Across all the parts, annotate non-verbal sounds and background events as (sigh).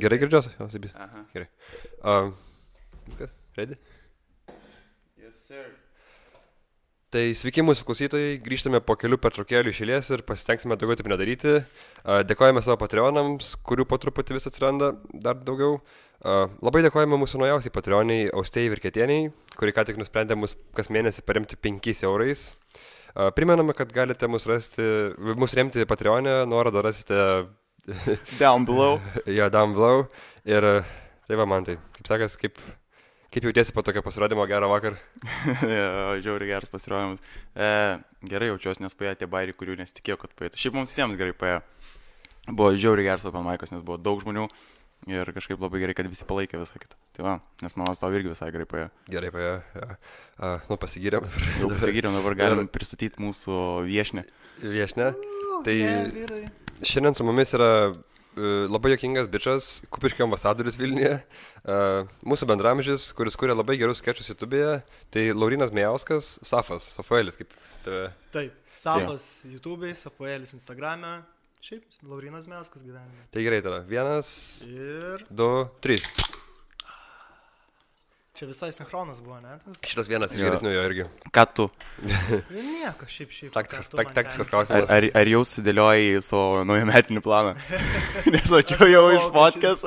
Gerai girdžiuosi, jau sabys. Aha. Gerai. Uh, viskas, ready? Yes, sir. Tai sveiki mūsų klausytojai, grįžtame po kelių pertraukėlių išėlės ir pasistengsime daugiau taip nedaryti. Dėkojame savo patreonams, kurių po truputį vis atsiranda dar daugiau. Labai dėkojame mūsų naujausiai patreoniai Austėjai Virketieniai, kuri ką tik nusprendė mus kas mėnesį paremti 5 eurais. Primename, kad galite mus, rasti, mus remti Patreonė, nuorodą rasite (laughs) Down below. (laughs) jo down below. Ir uh, tai va man tai, kaip sakas, kaip, kaip jautiesi po tokio pasirodymo, gerą vakar. (laughs) Jo, Žiauriai geras pasirodymas. E, gerai jaučiuosi, nes paėjo tie bairiai, kurių nesitikėjau, kad paėjo. Šiaip mums visiems gerai paėjo. Buvo žiauriai geras open mic'as, nes buvo daug žmonių. Ir kažkaip labai gerai, kad visi palaikė visą kitą. Tai va, nes mano tau irgi visai gerai paėjo. Gerai, paėjo. Ja. Uh, nu, pasigyrėm. Jau pasigyrėm, dabar galim pristatyti mūsų viešnę. Viešne. Tai šiandien su mumis yra uh, labai jokingas bičias, Kupiškio ambasadoris Vilniuje, uh, mūsų bendramžis, kuris kuria labai gerus sketchus YouTube'e, tai Laurinas Mejauskas, Safas, Safuelis, kaip tave. Taip, Safas YouTube'ai, Safuelis Instagram'e, šiaip Laurinas Meskas gyvenime. Tai gerai, tada. Vienas, Ir du, trys. Čia visai sinchronas buvo, ne? Tas? Šitas vienas iš geresnių jo irgi. Ką tu? Ir nieko, šiaip, šiaip. Taktikas, tak, taktikas ten- Ar, klausimas. ar, ar jau sudėliojai savo naujametinį planą? (laughs) Nes mačiau jau iš podcast,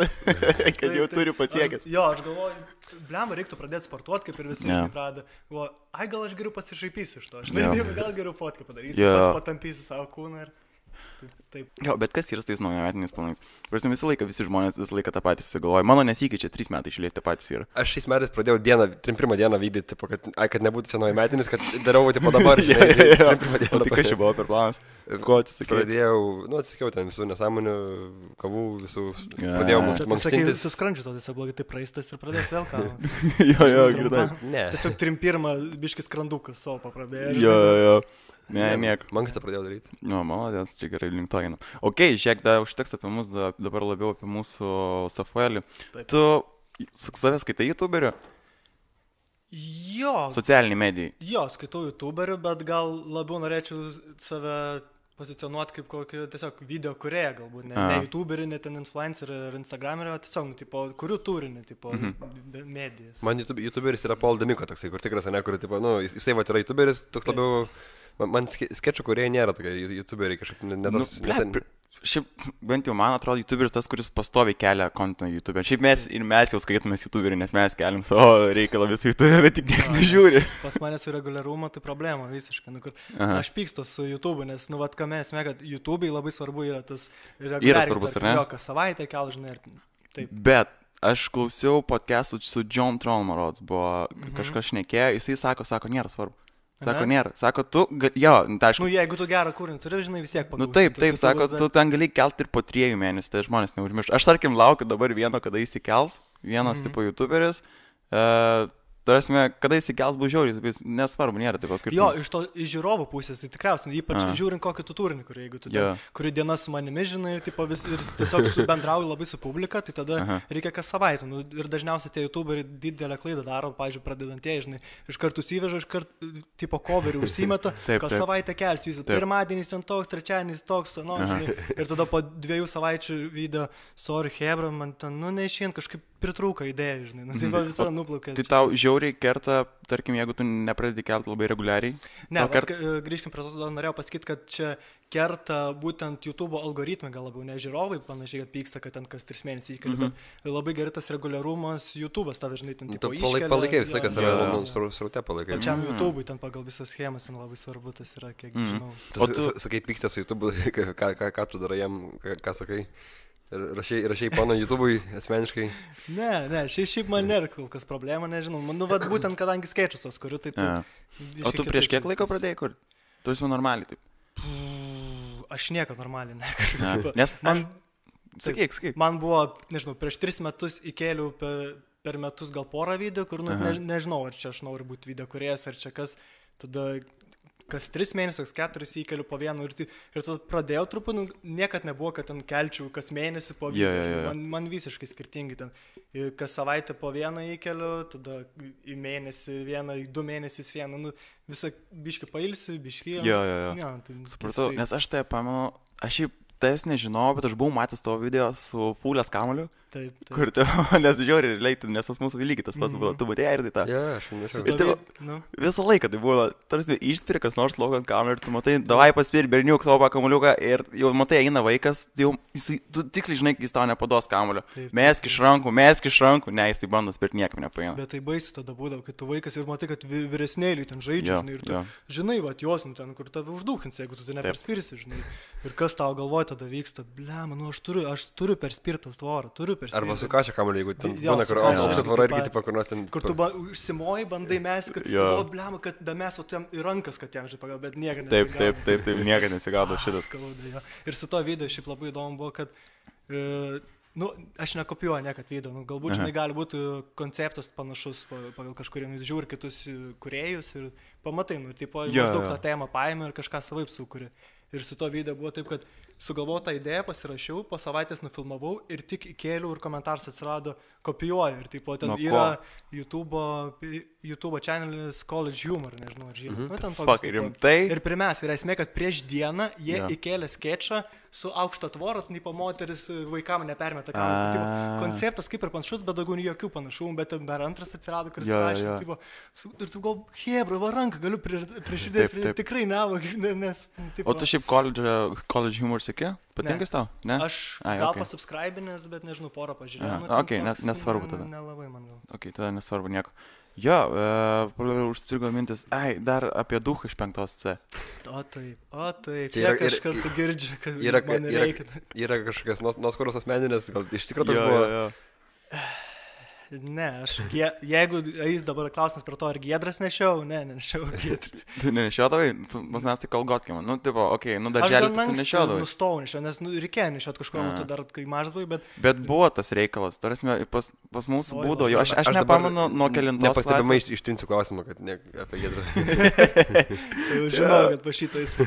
kad jau Taip, turi taip. pasiekęs. Aš, jo, aš galvoju, blemba, reiktų pradėti sportuoti, kaip ir visi yeah. pradeda. Galvoju, ai gal aš geriau pasišaipysiu iš to, Jo. yeah. gal geriau fotkę padarysiu, yeah. pats patampysiu savo kūną ir taip. taip. Jo, bet kas yra su tais naujametiniais planais? Prasme, visą laiką visi žmonės visą laiką tą patį susigalvoja. Mano nesikeičia, trys metai išlėti patys yra. Aš šiais metais pradėjau dieną, trim pirmą dieną vykdyti, tipo, kad, ai, kad nebūtų čia naujametinis, kad darau tipo dabar. (laughs) Žinai, jo, jo. trim pirmą dieną tai kas čia buvo per planas? Ko atsisakai? Pradėjau, nu atsisakiau ten visų nesąmonių, kavų, visų. Jo. Pradėjau Bet tu sakai, mankštintis. su skrandžiu to tiesiog blogai, tai praeistas ir pradės vėl ką. (laughs) jo, jo, girdai. Ne. Tiesiog trim pirmą biškis skrandukas savo papradėjo. Jo, jo, jo. Ne, nieko. Mankštą pradėjau daryti. Nu, malodės, čia gerai link to einam. Ok, žiūrėk, da, užteks apie mus, da, dabar labiau apie mūsų Safuelį. Taip. Tu su savęs skaitai YouTuberio? Jo, Socialiniai medijai. jo, skaitau YouTuberių, bet gal labiau norėčiau save pozicionuoti kaip kokį tiesiog video kurėją, galbūt ne, A. ne YouTuberį, ne ten influencerį ar Instagramerį, o tiesiog, nu, tipo, kurių turinį, tipo, Mhm. medijas. Man YouTube, YouTuberis yra Paul Demiko toksai, kur tikras, ne, kur, tipo, nu, jis, jisai va yra YouTuberis, toks labiau... Man, man ske- skečų kurie nėra tokie YouTuberiai kažkaip ne, ne Nu, Šiaip, bent jau man atrodo, YouTuberis tas, kuris pastoviai kelia kontentą YouTube. Šiaip mes ir mes jau skaitomės YouTuberį, nes mes keliam savo reikalą visą YouTube, bet tik niekas nežiūri. nes Pas mane su reguliarumu tai problema visiškai. Nu, kur, Aha. aš pykstu su YouTube, nes, nu, vad, kame esmė, kad YouTube'ai labai svarbu yra tas Yra reguliariai, svarbus, ar ne? Jo, kas savaitę kel, žinai, ir taip. Bet aš klausiau podcastų su John Tron, man rodos, buvo Mhm. kažkas šnekėjo, jisai sako, sako, nėra svarbu. Sako, nėra. Sako, tu, jo, nu, aišku. Nu, jeigu tu gerą kūrinį turi, žinai, vis tiek Nu paklausyti, taip, taip, sako, tu ten gali kelti ir po trijų mėnesių, tai žmonės neužmirš. Aš tarkim laukiu dabar vieno, kada įsikels, vienas Mhm. tipo YouTuberis. Uh, Tarasime, kada įsikels bus žiauriai, vis- nesvarbu, nėra taip paskui. Jo, iš to iš žiūrovų pusės, tai tikriausiai, nu, ypač A. žiūrint kokį tu turinį, kurį, jeigu tu, yeah. kuri diena su manimi, žinai, ir, tipo, vis, ir tiesiog bendrauji labai su publika, tai tada Aha. reikia kas savaitę. Nu, ir dažniausiai tie youtuberiai didelę klaidą daro, pavyzdžiui, pradedantieji, žinai, iš karto įsiveža, iš karto, tipo, coverį užsimeta, (laughs) Taip, kas taip. savaitę kelsiu, jis pirmadienis ten toks, trečiadienis toks, nu, Aha. žinai, (laughs) ir tada po dviejų savaičių video, sorry, Hebra, man ten, nu, neišėjant kažkaip pritrūko idėja, žinai, nu, tai va visą nuplaukė. Tai tau žiauriai kerta, tarkim, jeigu tu nepradedi kelti labai reguliariai. Ne, kart- ka- grįžkim prie to, tada norėjau pasakyti, kad čia kerta būtent YouTube algoritmai, gal labiau ne žiūrovai, panašiai, kad pyksta, kad ten kas tris mėnesius įkelia, Mhm. mm -hmm. labai gerai tas reguliarumas YouTube'as, tave žinai, ten Tu tipo, palai, iškelia, palaikai visą laiką nu, srau- sraute palaikai. Pačiam Mm. YouTube'ui ten pagal visas schemas ten labai svarbu tas yra, kiek Mm. žinau. O tu- tu sakai, pykstė su YouTube, (laughs) ką, ką, ką tu darai jam, ką, ką sakai. Ir Rašiai, rašiai pano YouTube'ui asmeniškai. Ne, ne, šiaip, šiaip man nėra kol kas problema, nežinau. Man, nu, vat, (coughs) būtent kadangi skaičius tos, kurių tai... tai Ja. O tu prieš kiek laiko pradėjai kur? Tu esi normaliai taip. Aš nieko normaliai, ne. Ne. Tipo, Nes man, Sakyk, sakyk. Man buvo, nežinau, prieš tris metus įkėliau per, per metus gal porą video, kur nu, Aha. ne, nežinau, ar čia aš noriu būti video kuriejas, ar čia kas. Tada kas tris mėnesius, keturis įkeliu po vieną ir, tai- ir tada pradėjau truputį, nu, niekad nebuvo, kad ten kelčiau kas mėnesį po vieną. jo, jo, jo. Man, man visiškai skirtingai ten. Kas savaitę po vieną įkeliu, tada į mėnesį vieną, į du mėnesius vieną, nu, visą biški pailsiu, biški. Jo, jo, jo. Tai Supratau, keistai. nes aš tai pamenu, aš šiaip tas nežinau, bet aš buvau matęs tavo video su Fulės kamoliu. Taip, taip. Kur tu, (laughs) nes žiūri, leitin, nes pas mūsų lygiai tas pats Mhm. buvo, tu matei ir tai tą. Ja, aš nežinau. Ir nu, Visą laiką tai buvo, tarsi išspiri kas nors lauk ant kamerų ir tu matai, davai paspiri berniuk savo kamuoliuką ir jau matai, eina vaikas, tai jau jis, tu tiksliai žinai, jis tau nepados kamulio. Mesk iš rankų, mesk iš rankų, ne, jis tai bando spirti niekam nepaina. Bet tai baisu tada būdavo, kai tu vaikas ir matai, kad vyresnėliai ten žaidžia, Jo, žinai, ir tu jo. žinai, va, jos, nu ten, kur tave uždūkins, jeigu tu tai neperspirsi, žinai. Ir kas tau galvoja tada vyksta, ble, nu aš turiu, aš turiu perspirtą tvorą, turiu perspirtą. Arba su kačia kamuoliu, jeigu ten Jo, būna, kur taip tvarą irgi, tipo, kur nors ten... Kur tu ba, užsimoji, bandai mes, kad, Jo. o, blem, kad da mes, o tam į rankas, kad jam, žinai, pagal, bet niekada Taip, taip, taip, taip, niekada nesigado (laughs) šitas. Skauda, jo. Ir su to video šiaip labai įdomu buvo, kad, e, nu, aš nekopijuoju niekad video, nu, galbūt, žinai, gali būti e, konceptas panašus pa- pagal kažkurį, nu, žiūri kitus e, kuriejus ir pamatai, nu, tipo, Jo, maždaug jo. tą temą paėmė ir kažką savaip sukūrė. Ir su to video buvo taip, kad sugalvojau tą idėją, pasirašiau, po savaitės nufilmavau ir tik įkėliau ir komentaras atsirado, kopijuoju. Ir taip, ten Nuo yra YouTube, YouTube channelis College Humor, nežinau, ar žinai. Mhm. Nu, ten toks, Fuck, tipo- rimtai? Ir pirmiausia, yra esmė, kad prieš dieną jie yeah. įkėlė sketšą su aukšto tvoro, tai po moteris vaikam nepermeta kamerą. Konceptas kaip ir panašus, bet daugiau jokių panašumų, bet ten dar antras atsirado, kuris jo, rašė. Tai buvo, su, ir tu gal, hebra, va ranką galiu prie, prie širdies, Taip, taip. tikrai ne, nes... tipo, O tu šiaip college, college humor sėki? Patinka Ne. jis tau? Ne? Aš Ai, gal okay. pasubscribinęs, bet nežinau, porą pažiūrėjau. Aha, nu, okei, nes- toks, nesvarbu ne- tada. Nelabai man gal. Ok, tada nesvarbu nieko. Jo, uh, užstrigo mintis, ai, dar apie duhą iš 5 C. O taip, o taip. Čia yra- Kiek aš kartu girdžiu, kad Yra, man yra, reikia. yra kažkokios nuos- nuoskaudos asmeninės, gal iš tikrųjų toks Jo, buvo. jo, jo. Ne, aš, je, jeigu eis dabar klausimas prie to, ar giedras nešiau, ne, nešiau giedras. (laughs) Tu nenešiodavai, pas mes tai kalgotkėm. Nu, tipo, okei, okay, nu Aš darželį gan tu anksti nešiodavai. nustojau nešiau, nes nu, reikėjo nešiot kažkur metu dar, kai mažas buvai, bet Bet buvo tas reikalas, tarsi pas, pas mūsų Oi, būdavo, jo, aš, aš, Aš aš nepamenu nuo kelintos Nepastebimai iš- ištrinsiu klausimą, kad ne apie gedrą. tai (laughs) (laughs) jau žinau, kad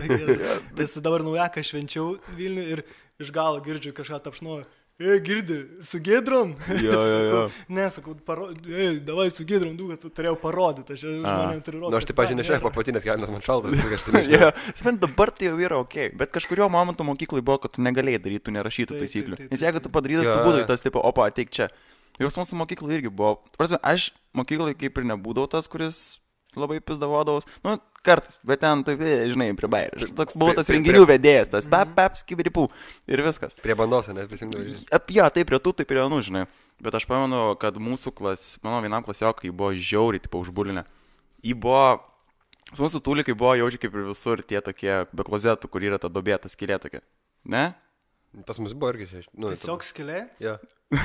giedras. Nes dabar naujaką švenčiau Vilnių ir iš galo girdžiu kažką tapšnuoju. E, girdi, su gėdrom? Jo, jo, (laughs) jo. Nesakau, paro... e, davai su gėdrom, du, kad tu turėjau parodyti, aš žmonėms turiu rodyti. Na, Nu, aš taip pažiūrėjau, nešiau papatinės kelnes, man šaltas, tai aš tai (laughs) Jo, nežinau. spent dabar tai jau yra ok, bet kažkurio momentu mokyklai buvo, kad tu negalėjai daryti, tu nerašytų taisyklių. Nes jeigu tu padarytum, tu būdai tas tipo, opa, ateik čia. Ir mūsų mokyklai irgi buvo. Prasme, aš mokyklai kaip ir nebūdavau tas, kuris labai pisdavodavos. Nu, kartais, bet ten, tai, e, žinai, prie bairių. Toks buvau tas renginių vedėjas, tas pep, pep, skibiripų. Ir viskas. Prie bandos, ne, prisimenu. Ap, ja, taip prie tų, taip prie anų, žinai. Bet aš pamenu, kad mūsų klas, mano vienam klasiokai buvo žiauriai, tipo, užbulinę. Jį buvo, mūsų tūlikai buvo jaučiai kaip ir visur tie tokie be klozetų, kur yra ta dobėta skilė tokia. Ne? Pas mus buvo irgi čia. Nu, Tiesiog skilė, Ja. (laughs)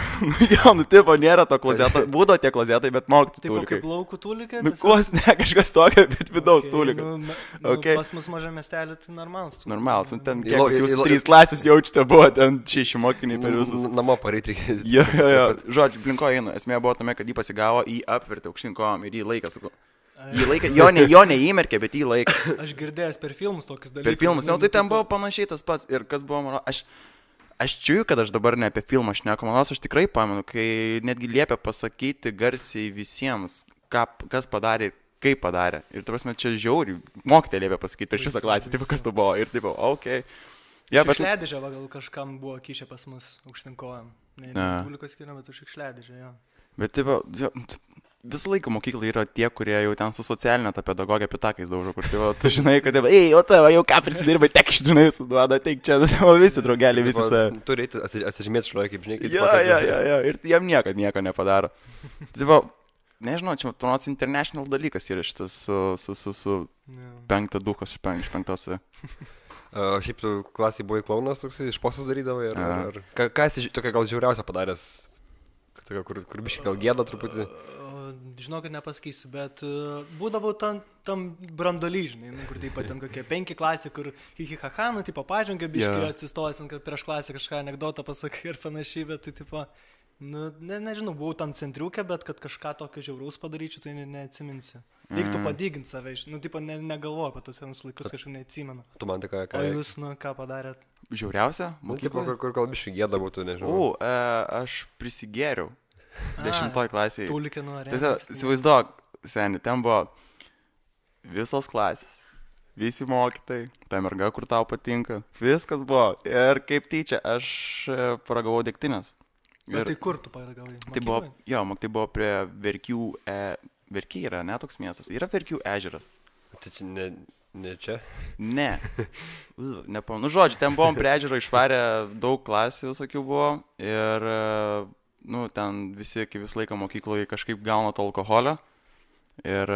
jo, nu, tipo, nėra to klozeto. (laughs) Būdavo tie klozetai, bet mokyti taip kaip laukų tūlikė. Nu, klos, (laughs) ne, kažkas tokio, bet vidaus tūlikai. Nu, me- nu, Okay. Pas mus mažame miestelė, tai normalus. Normalus, nu, ten kiek jūs lau- trys klasės jaučiate, buvo ten šeši mokiniai per visus. Namo pareit reikia. Jo, jo, jo. Žodžiu, blinko eina. Esmė buvo tame, kad jį pasigavo, jį apvertė aukštinkom ir jį laikė, sakau. Jį laikė, jo, ne, jo neįmerkė, bet jį laikė. Aš girdėjęs per filmus tokius dalykus. Per filmus, nu, jau tai ten buvo panašiai tas pats. Ir kas buvo mano, aš, aš čiūju, kad aš dabar ne apie filmą šneku, manos aš tikrai pamenu, kai netgi liepia pasakyti garsiai visiems, ką, kas padarė ir kaip padarė. Ir tu prasme, čia žiauri, mokytė liepia pasakyti per šitą klasę, taip kas tu buvo. Ir taip, okei. Okay. Ja, bet... Šiukšliadėžė, va, gal kažkam buvo kišę pas mus aukštinkojam. Ne, ne, A. tūlikas skiriam, bet už šiukšliadėžę, jo. Bet taip, t- visą laiką mokyklai yra tie, kurie jau ten su socialinė ta pedagogė pitakais daužo, kur tai, va, tu žinai, kad, ei, o tavo jau ką prisidirbai, tek žinai, suduoda, teik čia, (laughs) o visi draugeliai, visi sa. Turi atsižymėti šloje, kaip žinai, kaip Jo, jo, jo, jo, ir jam niekada nieko nepadaro. Tai va, nežinau, čia tuomet international dalykas yra šitas su, su, su, su jo. penktą duhas iš penk- iš penktos. (laughs) O šiaip tu klasiai buvai klaunas, toks iš posas darydavai, ar, A. ar, ar ką, ką esi tokia gal žiauriausia padaręs? Tokia, kur, kur biškai gal gėda truputį. O, Žinau, kad nepasakysiu, bet uh, būdavau tam, tam brandoly, žinai, nu, kur taip pat ten kokie penki klasė, kur hihihaha, nu, tipo, pažanga, biškai yeah. atsistojęs, kad prieš klasę kažką anegdotą pasakai ir panašiai, bet tai, tipo, nu, ne, nežinau, buvau tam centriukė, bet kad kažką tokio žiauraus padaryčiau, tai ne, neatsiminsiu. Reiktų Mm. padyginti save, iš- nu, tipo, ne, negalvoju apie tos senus laikus, kažkaip neatsimenu. Tu man tai ką, O ką. jūs, nu, ką padarėt? Žiauriausia? Nu, Mokykla. kur, kur gal biškai gėda būtų, nežinau. O, e, aš prisigėriau. Dešimtoj klasėje. Tūlikė nuo Tiesiog, įsivaizduok, seniai, ten buvo visos klasės, visi mokytai, ta merga, kur tau patinka, viskas buvo. Ir kaip tyčia, aš e, paragavau dėktinės. Ir tai kur tu paragavai? Tai buvo, jo, tai buvo prie Verkių, e, Verkiai yra, ne toks miestas, yra Verkių ežeras. Tai čia ne, ne čia. Ne. Uh, Nepam... Nu, žodžiu, ten buvom prie ežero išvarę, daug klasių visokių buvo ir, nu, ten visi, kaip visą laiką mokykloje, kažkaip gauna to alkoholio ir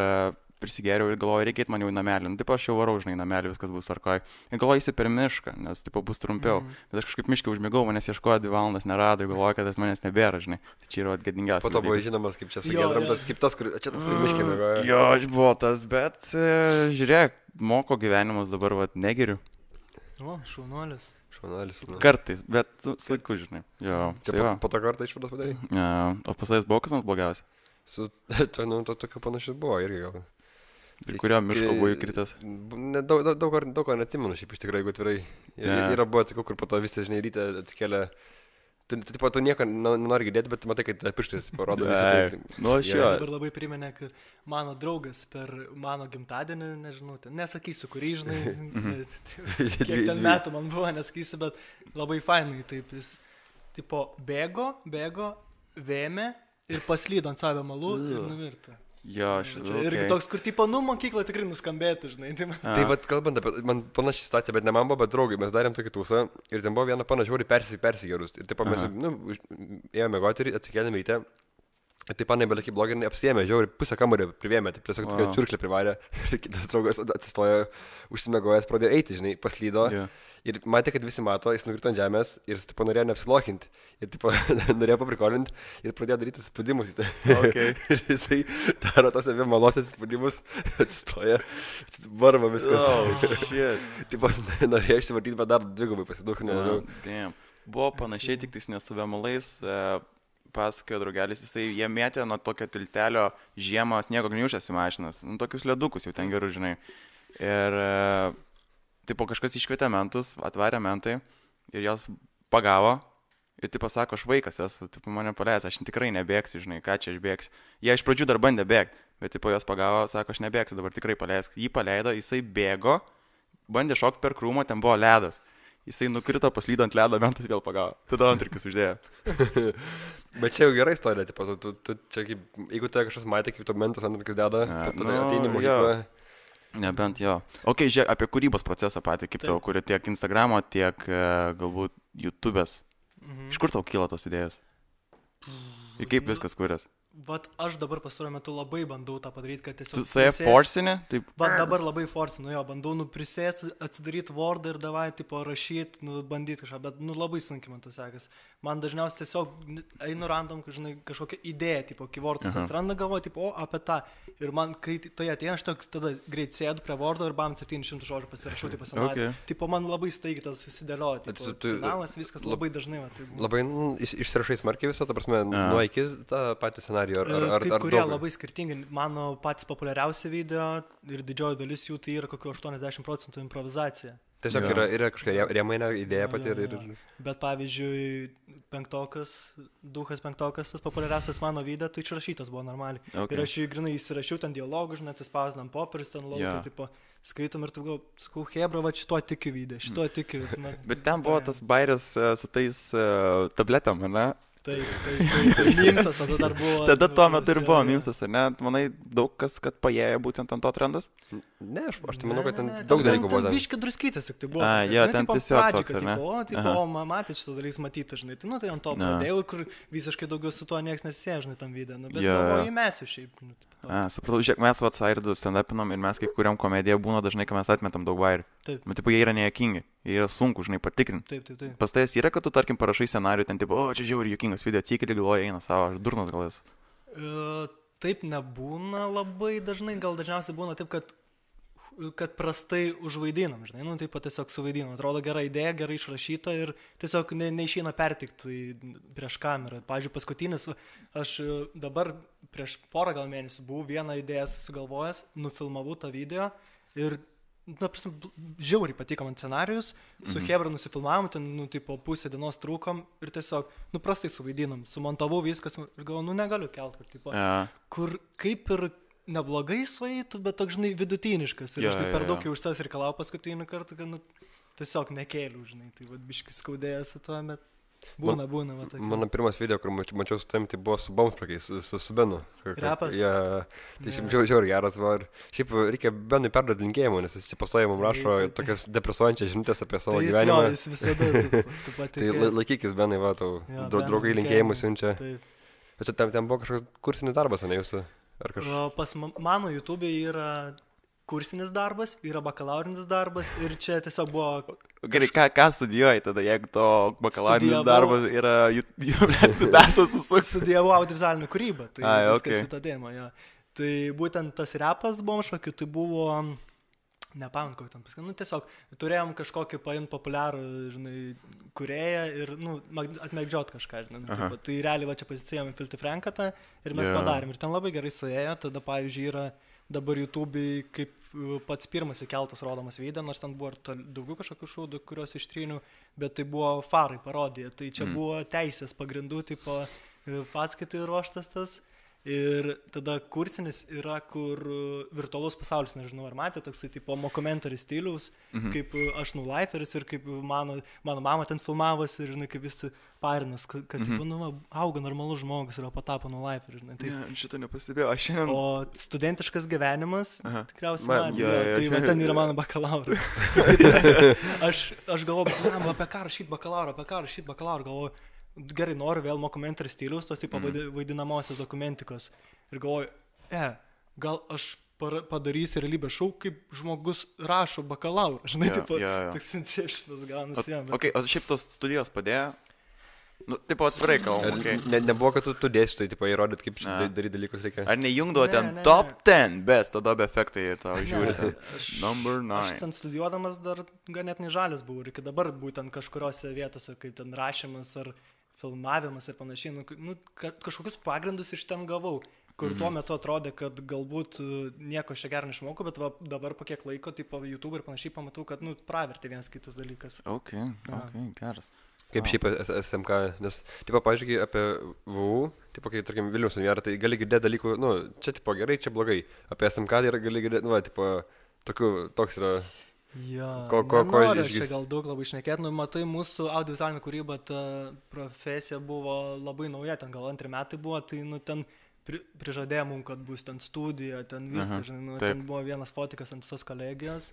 prisigėriau ir galvoju, reikia man jau į namelį. Nu, taip aš jau varau, žinai, į namelį, viskas bus tvarkoj. Ir galvoju, eisi per mišką, nes, taip, bus trumpiau. Mhm. Bet aš kažkaip miškai užmigau, manęs ieškojo dvi valandas, nerado, galvoju, kad manęs nebėra, žinai. Tai čia yra atgėdingiausia. Po to buvo žinomas kaip čia Jo, sakė, jo. tas kaip tas, kur, čia tas, kur miškė mėgojo. Jo, aš buvau tas, bet e, žiūrėk, moko gyvenimas dabar, va, negeriu. O, šaunuolis. Šaunuolis. Nu. Kartais, bet su- sunku, žinai. Jo, Čia tai po, po to kartą išvados padarai. Ja, o pas tais buvo kas nors blogiausia. Su, (laughs) to, nu, to tokio panašiai buvo irgi gal. Ir kurio miško buvo įkritęs. Ne, daug, daug, daug, ko- daug ko neatsimenu, šiaip iš tikrųjų, jeigu atvirai. Ir, Jo. Yra buvo tokių, kur po to visi, žinai, ryte atsikėlė. Tu, tu, tu, tu nieko nenori girdėti, bet matai, kad pirštis parodo visi. Ai, Tai, Nu, aš Jo. Dabar labai priminė, kad mano draugas per mano gimtadienį, nežinau, ten, nesakysiu, kurį, žinai, (laughs) kiek ten (laughs) metų man buvo, nesakysiu, bet labai fainai, taip, jis, tipo, bėgo, bėgo, vėmė ir paslydo ant savo malų ir Ugh. Jo, aš. Irgi okay. toks, kur, tipo, nu, mokykla tikrai nuskambėtų, žinai. Tai man... Tai vad, kalbant apie, man panašiai situacija, bet ne man buvo, bet draugai, mes darėm tokį tūsą ir ten buvo viena panašiai persi, persigerus. Ir taip mes, nu, ėjome mėgoti ir atsikėlėme ryte. Ir taip panai, bet kaip blogai, apsėmė, žiauri, pusę kambario privėmė, taip tiesiog tokia Wow. čiurklė privarė. (laughs) Ir kitas draugas atsistojo, užsimegojęs, pradėjo eiti, žinai, paslydo. Jo. Ir matė, kad visi mato, jis nukrito ant žemės ir jis taip norėjo neapsilokinti. Ir taip (laughs) norėjo paprikolinti ir pradėjo daryti spaudimus. (laughs) Okay. ir jisai daro tos abiem malos spaudimus, (laughs) atsistoja, varva viskas. Oh, pat norėjo išsivartyti, bet dar dvigubai pasidaugino labiau. Damn. Buvo panašiai, tik tais nesuvemalais. E, pasakojo draugelis, jisai jie mėtė nuo tokio tiltelio žiemą sniego gniužęs į mašinas. Nu, tokius ledukus jau ten gerų, žinai. Ir e, tipo kažkas iškvietė mentus, atvarė mentai ir jos pagavo. Ir tai pasako, aš vaikas esu, tipo mane paleis, aš tikrai nebėgsiu, žinai, ką čia aš bėgsiu. Jie iš pradžių dar bandė bėgti, bet tipo jos pagavo, sako, aš nebėgsiu, dabar tikrai paleisk. Jį paleido, jisai bėgo, bandė šokti per krūmą, ten buvo ledas. Jisai nukrito, paslydo ant ledo, mentas vėl pagavo. Tada antrikas uždėjo. (laughs) Bet čia jau gera istorija, tipo, tu, tu, tu čia kaip, jeigu tai kažkas matė, kaip tu mentas antrikas deda, A, tu nu, tada ateini mokyklą. Nebent jo. Ok, žiūrėk, apie kūrybos procesą patį, kaip Taip. tau kuria tiek Instagramo, tiek e, galbūt YouTube'as. Mhm. Iš kur tau kyla tos idėjos? Ir kaip viskas kurias? Vat aš dabar pastaruoju metu labai bandau tą padaryti, kad tiesiog... Tu save forcini? Taip. Va dabar labai forcinu, jo, bandau nuprisėti, atsidaryti Wordą ir davai, tipo, rašyti, nu, bandyti kažką, bet, nu, labai sunkiai man tas sekas. Man dažniausiai tiesiog einu random, žinai, kažkokią idėją, tipo, Aha. atsiranda, galvoju, tipo, o, apie tą. Ir man, kai tai ateina, aš toks tada greit sėdu prie Wordo ir bam 700 žodžių pasirašau, tai pasimatė. Okay. Tipo, man labai staigiai tas susidėlioja, tipo, tu- tu- finalas, viskas lab- labai dažnai, va, tai. Labai nu, iš, išsirašai smarkiai visą, ta prasme, nuo iki tą patį scenarijų. Ar, ar, ar, Kai ar kurie daug? labai skirtingi. Mano patys populiariausi video ir didžioji dalis jų tai yra kokio 80 procentų improvizacija. Tiesiog Jo. yra, yra kažkokia rėmainė idėja pati ir... ir... Bet pavyzdžiui, penktokas, duhas penktokas, tas populiariausias mano video, tai išrašytas buvo normaliai. Okay. Ir aš jį grinai įsirašiau ten dialogų, žinai, atsispausdinam popierius, ten laukia, Jo. yeah. tipo, skaitom ir tu gal, sakau, Hebra, va šituo tikiu video, šituo tikiu. Man, (laughs) Bet ten buvo tas bairis e, su tais uh, tabletam, ar ne? Taip, (laughs) taip, taip, taip, Mimsas tada dar buvo. Tada tuo metu ir buvo mimsas, ar ne? Manai, daug kas, kad paėjo būtent ant to trendas? Ne, aš, aš tai manau, kad ten Ne, ne, daug ten- dalykų buvo. Ten biški druskytis, tik tai buvo. A, jo, nu, ten tiesiog pradžioj, toks, ne? tipo, O, tipo, Aha. o, ma- matėt šitas dalykas matyti, žinai. Tai, nu, tai ant to pradėjau, kur visiškai daugiau su tuo niekas nesisė, žinai, tam video. Nu, bet yeah. jo. įmesiu šiaip. Nu, tipo, A, supratau, žiūrėk, mes vat Sairdu stand-upinam ir mes kai kuriam komediją būna dažnai, kai mes atmetam daug bairių. Taip. Bet, tipo, jie yra nejuokingi, jie yra sunku, žinai, patikrinti. Taip, taip, taip. Pas tai yra, kad tu, tarkim, parašai scenarių, ten, tipo, o, čia žiauri juokingas video, atsikeli, galvoja, eina savo, aš durnas gal esu. E, taip nebūna labai dažnai, gal dažniausiai būna taip, kad kad prastai užvaidinam, žinai, nu taip pat tiesiog suvaidinam. Atrodo gera idėja, gerai išrašyta ir tiesiog ne, neišeina pertikti prieš kamerą. Pavyzdžiui, paskutinis, aš e, dabar prieš porą gal mėnesių buvau vieną idėją susigalvojęs, nufilmavau tą video ir, na, prasme, bl- žiauriai patiko man scenarius, su Mhm. Hebra nusifilmavom, ten, nu, taip, po pusę dienos trūkom ir tiesiog, nu, prastai suvaidinam, sumontavau viskas ir galvoju, nu, negaliu kelt, kur, tipo, Ja. kur kaip ir neblogai sueitų, bet toks, žinai, vidutiniškas. Ir Jo, aš tai per jo. daug jau už sas reikalau paskutinį kartą, kad, nu, tiesiog nekėliau, žinai, tai vad biškis skaudėjęs su tuo, bet Būna, būna, va tai. Mano pirmas video, kur mač- mačiau su tam, tai buvo su Baumsprakiais, su, su, su Benu. Repas? Ja, tai šiaip žiauriai žiauri geras var. Šiaip reikia Benui perduoti linkėjimų, nes jis čia pastoja mums rašo Taip, taip. tokias depresuojančias žinutės apie savo Tai jis, jo, gyvenimą. jis visada, tu, tu (laughs) pati. Tai la- laikykis Benai, va, tau Benui draugai linkėjimus siunčia. Taip. Bet čia ten, ten buvo kažkoks kursinis darbas, ne jūsų? Ar kažkas? Pas ma- mano YouTube yra kursinis darbas, yra bakalaurinis darbas ir čia tiesiog buvo Gerai, ką, ką studijuoji tada, jeigu to bakalaurinis Studijavau- darbas yra jų vidasas susuks. studijavau audiovizualinę kūrybą. Tai Ai, viskas okei. į tą temą, jo. Tai būtent tas repas bomšvakiu, tai buvo, nepamenu, kokį ten pasakai, nu tiesiog turėjom kažkokį paimti populiarų, žinai, kurėją ir, nu, atmėgdžiot kažką, žinai. Nu, tipo, tai realiai va čia pasisėjom Filti Frankatą ir mes yeah. padarėm. Ir ten labai gerai suėjo, tada, pavyzdžiui, yra dabar YouTube kaip uh, pats pirmas įkeltas rodomas video, nors ten buvo ir daugiau kažkokių šūdų, kuriuos ištryniau, bet tai buvo farai parodija. Tai čia Mm. mm. buvo teisės pagrindų, tipo, e, paskaitai ruoštas tas. Ir tada kursinis yra, kur uh, virtualus pasaulis, nežinau, ar matėte, toksai tipo mokumentary stiliaus, Mhm. kaip uh, aš nulaiferis ir kaip mano, mano mama ten filmavosi ir, žinai, kaip visi parinas, kad, Mhm. mhm. tipo, nu, va, auga normalus žmogus ir patapo nulaiferis, žinai. Tai, Ne, šitą nepastebėjau, aš šiandien. O studentiškas gyvenimas, Aha. tikriausiai, Man- jo, jo, jo, tai va, ten yra mano bakalauras. (laughs) aš, aš galvoju, "Blemba, apie ką rašyti bakalauro, apie ką rašyti bakalauro, galvoju, gerai, noriu vėl mokumentary stilius, tos tipo Mhm. mm. vaidinamosios dokumentikos. Ir galvoju, e, gal aš padarysiu realybę šau, kaip žmogus rašo bakalauro. (laughs) Žinai, Jo, tipo, jo, jo. toks inceptionas gaunasi jam. bet- O, okay, o šiaip tos studijos padėjo? Nu, taip pat atvirai kalbam, okay. ne, nebuvo, kad tu, tu dėstytojai, tipo, įrodyt, kaip daryti dalykus reikia? Ar nejungdavo Ne, ten ne, top ne. 10 best Adobe efektai ir tau žiūri. aš- Number Aš 9. ten studijuodamas dar ganėtinai žalias buvau ir iki dabar būtent kažkuriuose vietose, kaip ten rašymas ar filmavimas ir panašiai, nu, nu, ka, kažkokius pagrindus iš ten gavau, kur Mhm. tuo metu atrodė, kad galbūt uh, nieko aš čia gero neišmokau, bet va, dabar po kiek laiko, tai po YouTube ir panašiai pamatau, kad, nu, pravertė vienas kitas dalykas. Ok, ok, geras. Kaip Wow. šiaip SMK, nes, tipo, pažiūrėk, apie VU, tipo, kai, tarkim, Vilnius universitetą, tai gali girdėti dalykų, nu, čia, tipo, gerai, čia blogai. Apie SMK tai gali girdėti, nu, va, tipo, tokių, toks yra. Ja, Ko- ko- ko aš čia gal daug labai išnekėti, nu, matai, mūsų audiovizualinė kūryba, ta profesija buvo labai nauja, ten gal antri metai buvo, tai, nu, ten pri, prižadėjo mums, kad bus ten studija, ten viskas, žinai, nu, taip. ten buvo vienas fotikas ant visos kolegijos.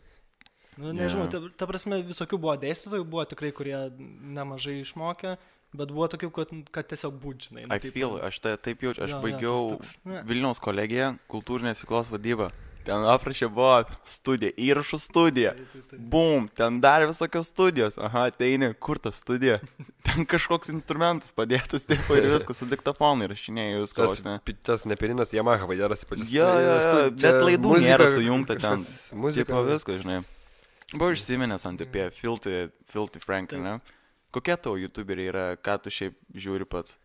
Nu, nežinau, ta, ta prasme, visokių buvo dėstytojų, buvo tikrai, kurie nemažai išmokė, bet buvo tokių, kad, kad tiesiog būdžinai. I feel, aš tai, taip jaučiu, aš jo, baigiau tas toks, ne. Vilniaus kolegiją, kultūrinės veiklos vadybą. Ten aprašė buvo studija, įrašų studija. Tai, tai, tai. Bum, ten dar visokios studijos. Aha, ateini, kur ta studija? (laughs) Ten kažkoks instrumentas padėtas, taip ir (laughs) viskas, su diktofonu įrašinėjai viskas. Tas, ne. tas nepirinas Yamaha vadinasi, pačias. Jo, jo, jo, bet laidų nėra sujungta ten. (laughs) Muzika, Tipo viskas, žinai. Buvo išsiminęs ant apie Filthy, filthy Frank, Taip. ne? Kokie tavo youtuberiai yra, ką tu šiaip žiūri pats?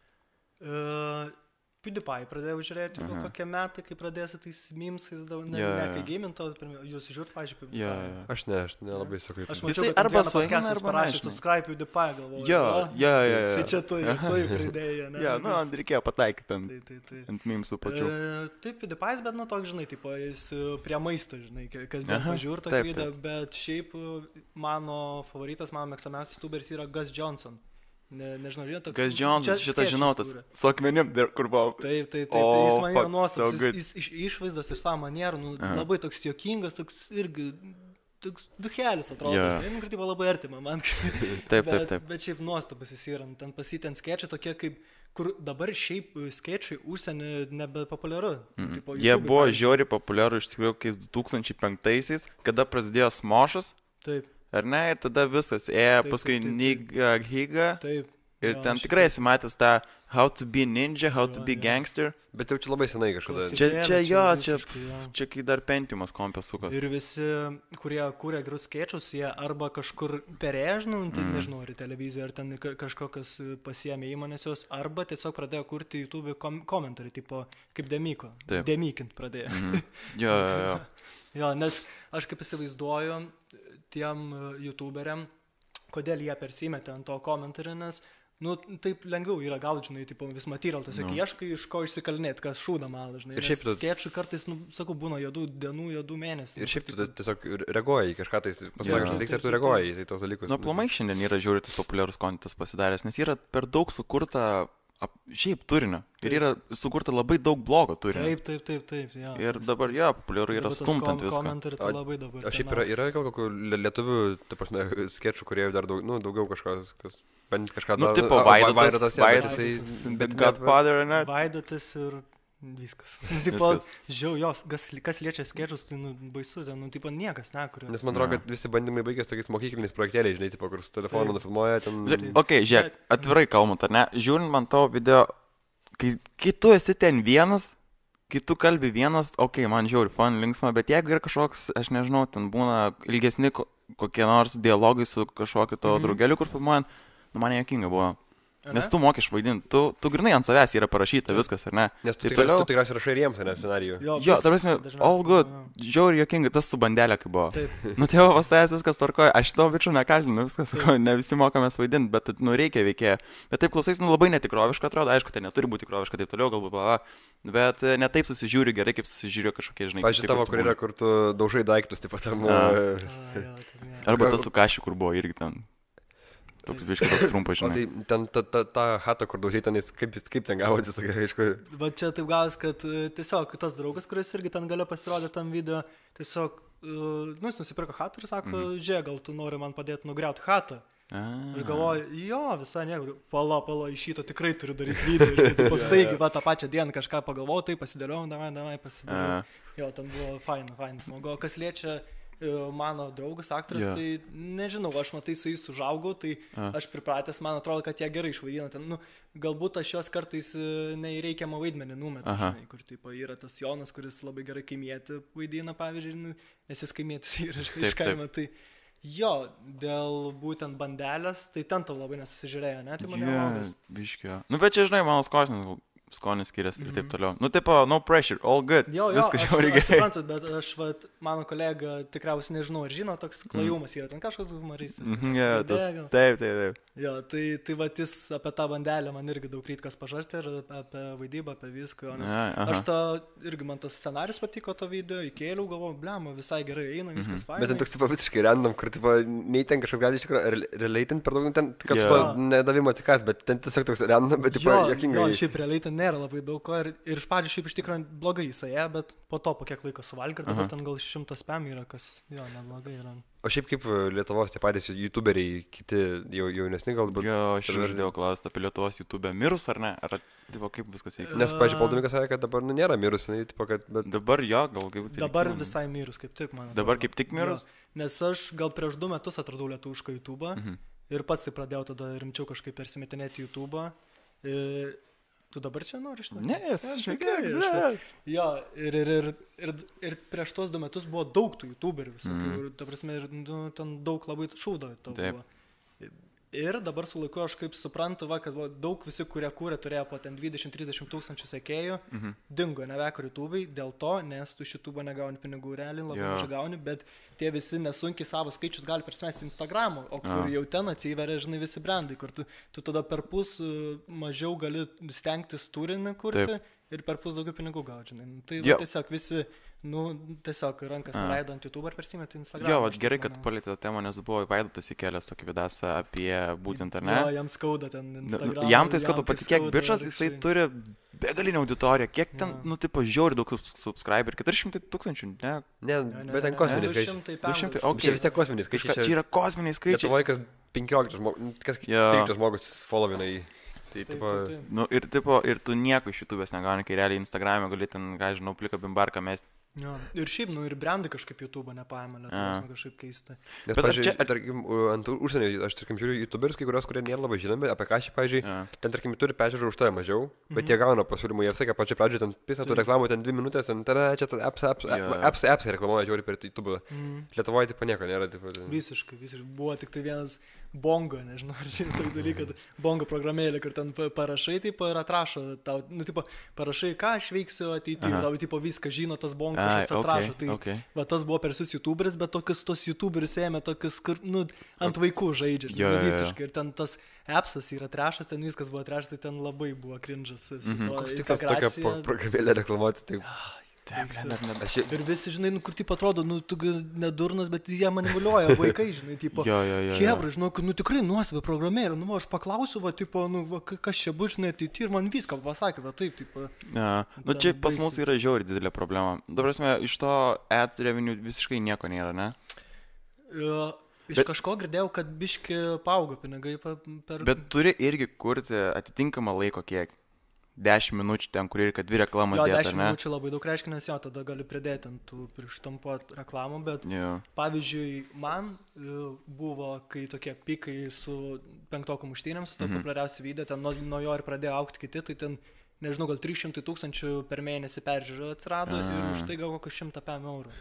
Uh, PewDiePie pradėjau žiūrėti, Aha. kokie metai, kai pradėsi tais mimsais, daug, ne, Jo, ne kai gaiminto, jūs žiūrėt, pažiūrėjau, PewDiePie. Jo, jo. Aš ne, aš nelabai sakau. Aš Jisai mačiau, kad arba sueina, arba parašė subscribe PewDiePie, galvoju. Jo, jo, jo, jo. Tai čia tu, tu pridėjai, ne? Jo, nu, tas- reikėjo pataikyti ant, Tai, tai, tai. ant mimsų pačių. E, taip, PewDiePie, bet nu toks, žinai, tipo, jis e, prie maisto, žinai, ka- kasdien pažiūrė tokį video, bet šiaip e, mano favoritas, mano mėgstamiausias youtuberis yra Gus Johnson. Ne, nežinau, žinai, toks. Kas čia šitą žinau, tas su akmenim, kur buvo. Taip, taip, taip, tai O, jis man yra nuostabus, so good. jis, jis iš išvaizdos ir savo manierų, nu, Aha. labai toks juokingas, toks irgi, toks duhelis atrodo, yeah. nu, kaip labai artima man. (laughs) Taip, taip, bet, taip. Bet šiaip nuostabus jis yra, nu, ten pasitent sketčiai tokie kaip, kur dabar šiaip e, sketčiai užsienį nebepopuliaru. Mm. Tipo, Jie YouTube'e, buvo žiauri populiarų iš tikrųjų kokiais 2005-aisiais, kada prasidėjo smošas, Taip, ar ne, ir tada viskas ėjo, Taip, paskui. Niga Higa. taip. Ir Jo, ten tikrai esi matęs tą How to be ninja, How to Jo, be jo. gangster. Bet jau čia labai senai kažkada. Čia, čia čia jo, čia, visiškai, jo. čia kai dar pentimas kompės sukas. Ir visi, kurie kūrė gerus sketčius, jie arba kažkur perėžnų, tai Mm. mm. nežinau, ar į televiziją, ar ten ka- kažkokios e, pasiemė įmonės jos, arba tiesiog pradėjo kurti YouTube kom komentarį, tipo kaip Demiko. Taip. Demykint pradėjo. Mhm. Jo, jo, jo. (laughs) jo, nes aš kaip įsivaizduoju tiem e, YouTuberiam, kodėl jie persimetė ant to komentarį, nes Nu, taip lengviau yra gauti, žinai, tipo, vis material, tiesiog Nu. ieškai, iš ko išsikalinėti, kas šūda man, žinai. Ir šiaip tu- skiečių kartais, nu, sakau, būna juodų dienų, juodų mėnesių. Ir šiaip tu tiesiog reaguoji į kažką, tai pasakai, vyksta ir tu reaguoji į tai tos dalykus. Nu, aplamai šiandien yra žiūri tas populiarus kontentas pasidaręs, nes yra per daug sukurta ap, šiaip turinio. Ir yra sukurta labai daug blogo turinio. Taip, taip, taip, taip. Ja. Ir dabar, jo, populiaru yra stumtant viską. Komentarį tai labai dabar. O šiaip yra, yra gal kokių lie- lietuvių, ta prasme, (laughs) sketšų, kurie dar daug, nu, daugiau kažkas, kas, bent kažką Nu, daro. tipo, A, Vaidotas, Vaidotas, Vaidotas, Godfather, ne? Vaidotas ir viskas. (laughs) tipo, Viskas. žiau, jos, kas, kas liečia skėčius, tai, nu, baisu, ten, nu, tipo, niekas nekuria. Nes man atrodo, kad visi bandymai baigėsi tokiais mokykliniais projektėliais, žinai, tipo, kur su telefonu Taip. nufilmuoja, ten... Žiūrėk, Ok, žiūrėk, atvirai kalbant, ar ne? Žiūrint man tavo video, kai, kai tu esi ten vienas, kai tu kalbi vienas, ok, man žiauri, fun, linksma, bet jeigu yra kažkoks, aš nežinau, ten būna ilgesni ko- kokie nors dialogai su kažkokiu tavo Mhm. draugeliu, kur filmuojant, nu man jokinga buvo. Nes tu moki išvaidinti, tu, tu grinai ant savęs yra parašyta viskas, ar ne? Nes tu Taip tikrai, toliau. tu tikriausiai rašai ir jiems, ne scenarijų. Jo, viskas, ta prasme, dažniausiai, all good, jo. žiauri jokinga, tas su bandelė kaip buvo. Taip. Nu, tėvo pastajęs viskas tvarkoja, aš to bičiu nekaltinu, viskas, sakau, (laughs) ne visi mokomės vaidinti, bet, nu, reikia veikėjo. Bet taip klausais, nu, labai netikroviška atrodo, aišku, tai neturi būti tikroviška, taip toliau, galbūt, bla, bla, bet e, ne taip susižiūri gerai, kaip susižiūri kažkokie, žinai, kiti, tavo, kur yra, kur tu daužai daiktus, taip pat tam... E, jo. (laughs) Arba tas su kašiu, kur buvo irgi ten. Toks biškai toks trumpas, O žinai. tai ten ta, ta, ta hata, kur daužai, ten kaip, kaip ten gavosi, sakai, aišku. Bet čia taip gavas, kad e, tiesiog tas draugas, kuris irgi ten gale pasirodė tam video, tiesiog, e, nu, jis nusipirko hatą ir sako, mhm. žiūrėk, gal tu nori man padėti nugriauti hatą. A. Ir galvoju, jo, visai nieko, pala, pala, iš šito tikrai turiu daryti video. Ir taip (laughs) pastaigi, va, tą pačią dieną kažką pagalvojau, tai pasidėliau, davai, davai, pasidėliau. A. Jo, ten buvo fain, fain, smagu. O Kas liečia mano draugas, aktorius, yeah. tai nežinau, aš matai su jais užaugau, tai A. aš pripratęs, man atrodo, kad jie gerai išvaidina. Ten, nu, galbūt aš juos kartais e, neįreikiamą vaidmenį numetu, žinai, kur taip yra tas Jonas, kuris labai gerai kaimietį vaidina, pavyzdžiui, nu, nes jis kaimietis (laughs) yra iš, iš kaimo. Tai jo, dėl būtent bandelės, tai ten tau labai nesusižiūrėjo, ne? Tai mane Yeah, yeah. biškio. Nu, bet čia, žinai, mano skonis, skonis skiriasi ir taip Mhm. toliau. Nu, tipo, no pressure, all good. Jo, jo, Viskas aš, žiauriai aš suprantu, bet aš, vat, mano kolega, tikriausiai nežinau, ar žino, toks klajumas yra, ten kažkoks humoristas. Mhm, yeah, tas, taip, taip, taip. Jo, tai, tai va, jis apie tą bandelę man irgi daug rytkas pažarstė ir apie vaidybą, apie viską. jo, Nes aha. aš to, irgi man tas scenarius patiko to video, įkėliau, galvoju, blemo, visai gerai eina, viskas Mhm. faina. Bet ten toks, tipo, visiškai random, kur, tipo, nei ten kažkas gali iš tikrųjų relatin per daug, nu, ten, kad yeah. su to nedavimo tikas, bet ten tiesiog toks random, bet, tipo, Jo, jokingai. jo, šiaip realiai ten nėra labai daug ko ir, ir iš pradžių šiaip iš tikrųjų blogai jisai, ėjo, bet po to po kiek laiko suvalgė ir dabar Aha. ten gal šimtas spam yra, kas jo, neblogai yra. O šiaip kaip e, Lietuvos tie patys youtuberiai, kiti jau, jaunesni galbūt. Jo, aš ir- žadėjau klausti apie Lietuvos YouTube mirus ar ne? Ar tipo, kaip viskas veiks? Nes, pažiūrėjau, Paldomikas sakė, kad dabar nu, nėra mirusi, tipo, kad, bet... Dabar jo, gal kaip tik. Dabar visai mirus, kaip tik man. Dabar atrodo. kaip tik mirus? Jo, nes aš gal prieš du metus atradau lietuvišką YouTube Mhm. ir pats tai pradėjau tada rimčiau kažkaip persimetinėti YouTube. E, tu dabar čia nori iš Ne, šiek tiek. Jo, ir, ir, ir, ir, ir prieš tuos du metus buvo daug tų YouTuberių visokių. Mm. Ir, ta prasme, ir, nu, ten daug labai šūdo to Taip. buvo. Ir dabar su laiku aš kaip suprantu, va, kad buvo daug visi, kurie kūrė, turėjo po ten 20-30 tūkstančių sekėjų, Mhm. dingo neveko YouTube'ai dėl to, nes tu šitubą negauni pinigų realiai, labai mažai gauni, bet tie visi nesunkiai savo skaičius gali persimesti Instagram'o, o kur Jo. jau ten atsiveria, žinai, visi brandai, kur tu, tu tada per pus uh, mažiau gali stengtis turinį kurti Taip. ir per pus daugiau pinigų gauti, žinai. Nu, Tai Jo. va, tiesiog visi, nu, tiesiog rankas nuleido ant YouTube ir persimetė Instagram. Jo, vat gerai, kad palėtė tą temą, nes buvo Vaidotas įkelęs tokį vidasą apie būtent, ar ne? Jo, jam skauda ten Nu, Instagram. Jam tai skauda, patikėk, bičias, jisai turi. turi begalinę auditoriją, kiek ten, Jo. nu, tipo, žiauri daug subs- subscriber, 400 tūkstančių, ne? Ne, bet ten kosminiai skaičiai. 200 200, perlašų. ok. Čia vis tiek kosminiai Kažka, skaičiai. čia yra kosminiai skaičiai. Lietuvoje kas 15 žmogus, kas Jo. 13 žmogus followina į... Tai, Taip, tipo, taip, taip. Nu, ir, tipo, ir tu nieko iš YouTube'ės negauni, kai realiai Instagram'e gali ten, ką žinau, plika bimbarką mes. Jo. Ir šiaip, nu, ir brandai kažkaip YouTube nepaėmė, lietuvos, A. nu, kažkaip keista. Nes, Bet pavyzdžiui, čia- tarkim, ant užsienio, aš, tarkim, žiūriu youtuberius, kai kurios, kurie nėra labai žinomi, apie ką šį, pavyzdžiui, Ja. ten, tarkim, turi peržiūrų už tai mažiau, bet Mhm. jie gauna pasiūlymų, jie sakė, pačiu pradžioje ten tų Taip. reklamų, ten dvi minutės, ten, tada čia tas apps, apps, Jo. apps, apps reklamuoja, žiūri per YouTube. Mm. Lietuvoje taip nieko nėra. Taip, Visiškai, visiškai. Buvo tik tai vienas bongo, nežinau, ar žinai tokį dalyką, kad bongo programėlė, kur ten pa- parašai, tipo, ir atrašo tau, nu, tipo, parašai, ką aš veiksiu ateityje, tau, tipo, viską žino tas Ai, kažkoks atrašo. okay, Tai okay. va tas buvo per visus YouTuberis, bet tokius tos YouTuberis ėmė tokius, kur, nu, ant vaikų žaidžia, Jo, jo. visiškai. Ir ten tas appsas yra trešas, ten viskas buvo trešas, tai ten labai buvo crinžas. su Mhm. tuo Koks tikslas tokią programėlę reklamuoti? Tai Baisi. aš Ir visi, žinai, nu, kur taip atrodo, nu, tu nedurnas, bet jie manipuliuoja, (laughs) vaikai, žinai, tipo. Jo, jo, jo. jo. Hebra, žinau, nu tikrai nuosavę programėlę, nu, aš paklausiu, va, tipo, nu, va, ka- kas čia bus, žinai, tai ir man viską pasakė, va, taip, tipo. Ja. Nu, čia pas mus yra žiauri didelė problema. Dabar, prasme, iš to ads revenue visiškai nieko nėra, ne? Uh, iš Bet- kažko girdėjau, kad biški paaugo pinigai per... Bet turi irgi kurti atitinkamą laiko kiekį. 10 minučių ten, kur kad dvi reklamas jo, dėta, 10 ar ne? minučių labai daug reiškia, nes jo, tada gali pridėti ant tų prištampuot reklamų, bet Jo. pavyzdžiui, man uh, buvo, kai tokie pikai su penktoko muštynėms, su to mhm. populiariausiu video, ten nuo, nuo jo ir pradėjo aukti kiti, tai ten, nežinau, gal 300 tūkstančių per mėnesį peržiūrų atsirado A. ir už tai gavo kokius 100 PM eurų.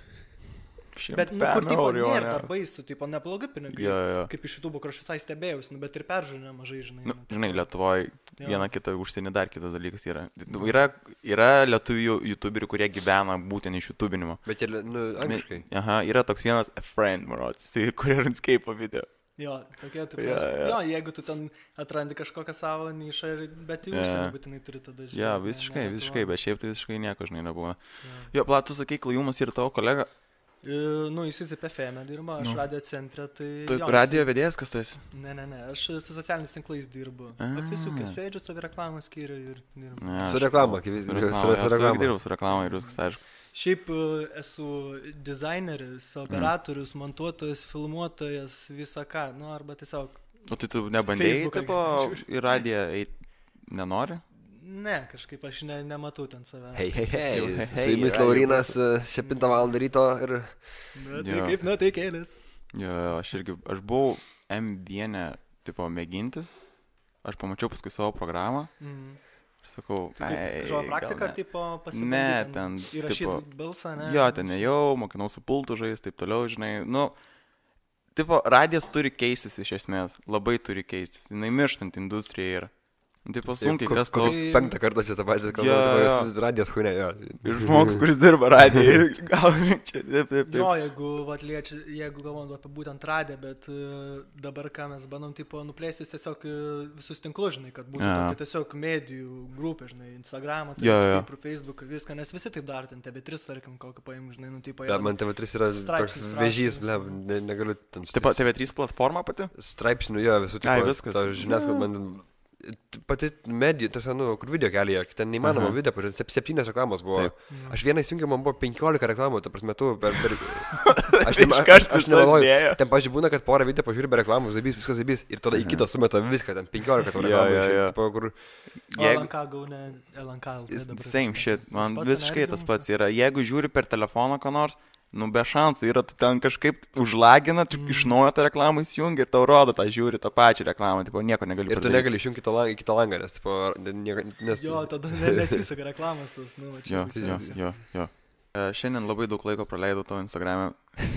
Bet, nu, kur tipo eurų, nėra ne? dar baisų, tipo neblogi pinigai. Jo, jo. Kaip iš YouTube, kur aš visai stebėjausi, nu, bet ir peržiūrų nemažai, žinai. Nu, žinai, Lietuvoje viena kita užsienį dar kitas dalykas yra. Nu, Yra, yra lietuvių youtuberių, kurie gyvena būtent iš youtubinimo. Bet jie, nu, angliškai. Aha, yra toks vienas a friend, marots, tai (laughs) kur yra Runscape video. Jo, tokie taip. Jo, Yeah, jo. Jeigu tu ten atrandi kažkokią savo nišą, ir- bet į Jo. užsienį būtinai turi tada žiūrėti. Ja, visiškai, visiškai, bet šiaip tai visiškai nieko, žinai, nebūna. Jo. Jo, platus sakai, klajumas ir tavo kolega. E, Nu, jis įsipė FEME dirba, aš Nu. radio centre, tai... Tu jo, radio vedėjas, kas tu esi? Ne, ne, ne, aš su socialiniais tinklais dirbu. Ofisiukai sėdžiu, savi reklamos skyriu ir dirbu. Ne, Su aš- reklama, kaip vis- Su su- reklama, su su reklama. dirbu su reklama ir viskas, aišku. Šiaip e, esu dizaineris, operatorius, montuotojas, filmuotojas, visą ką, nu, arba tiesiog... O tai tu nebandėjai, tipo, į radiją eiti? Nenori? Ne, kažkaip aš ne, nematau ten savęs. Hei, hei, hei. Su jumis Laurinas 7 val. ryto ir... Na, tai Jo. kaip, na, tai kėlės. Jo, aš irgi, aš buvau M1, tipo, mėgintis. Aš pamačiau paskui savo programą Mm. ir sakau, Tai Žodžio "Ei, praktika, gal ar ne." tipo Ne, pasibandyti ten, Įrašyti tipo, balsą, ne? Jo, ten nejau, mokinau su pultu žais, taip toliau, žinai. Nu, tipo, radijas turi keistis iš esmės, labai turi keistis. Jis mirštant industrija yra. Nu, Tipo, sunkiai, kas klaus. penktą kartą čia tą patį Jo, jo. kalbą. Radijas huinė, jo. Ir žmogus, kuris dirba radijai. (laughs) Gal (laughs) čia, taip, taip, Jo, taip. jeigu, vat, liečia, jeigu galvom apie būtent radę, bet uh, dabar ką mes bandom, tipo, nuplėstis tiesiog uh, visus tinklus, žinai, kad būtų Jo. tokia tiesiog medijų grupė, žinai, Instagramą, Jo, tai jo. kaip Facebooką, viską, nes visi taip daro, ten TV3, tarkim, kokį paimų, žinai, nu, tipo, Bet man TV3 yra toks rašo, ble, ne, negaliu ten... Taip, TV3 platforma pati? Straipsnių, jo, visų Ai, tipo, viskas. ta Žiniasklaida man... Pati medija, tas, nu, kur video kelyje, ten neįmanoma Aha. video, pažiūrėjau, sep- septynios reklamos buvo. Taip. Aš vieną įsijungiau, man buvo 15 reklamų, ta prasme, tu per... per... (laughs) Aš, Iš ne, aš, karto aš visas negalvoju, dėjo. ten, pažiūrėjau, būna, kad porą video pažiūrėjau be reklamų, zabys, viskas zabys, ir tada į kitą sumeta viską, ten 15 tau Jo, reklamų, jo, išeina, jo. tipo, kur... Jeigu- LNK gauna LNK. Same shit, man visiškai tas pats yra. Jeigu žiūri per telefoną, ką nors, nu be šansų, yra ten kažkaip užlagina, Mm. iš naujo tą reklamą įsijungi ir tau rodo tą žiūri tą pačią reklamą, tipo nieko negali Ir tu negali išjungti kitą langą, kitą langą nes, tipo, nieko- nes... Jo, tada ne, nesiseka reklamas tas, nu, čia. Jo, jo, jo, jo. E, šiandien labai daug laiko praleidau tavo Instagram'e,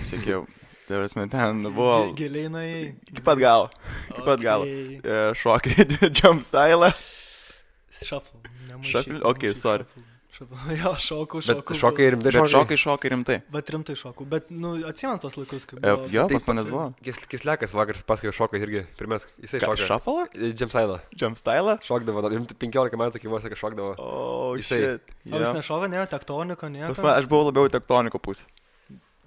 sėkiau. Tai prasme, ten buvo Gi- Giliai nuėjai. iki pat galo. Iki pat galo. E, šokiai, (laughs) jump style. Shuffle. Shuffle? Okei, sorry. shuffle. (laughs) Jo, šokau, Bet šokau. šokai rimtai Bet šokai, šokai rimtai. Bet rimtai šokau. Bet, nu, atsimant tos laikus, kai E, buvo. jo, Tai pas manęs buvo. Kis, kislekas vakar pasakojo šoką irgi, pirmas, jisai šoka. Šafalą? Džemsailą. Jump style? Šokdavo, dar rimtai 15 metų, kai vos, kai šokdavo. O, Jisai- shit. O Jo. nešoka, ne, tektoniko, ne? Mane, aš buvau labiau tektoniko pusė.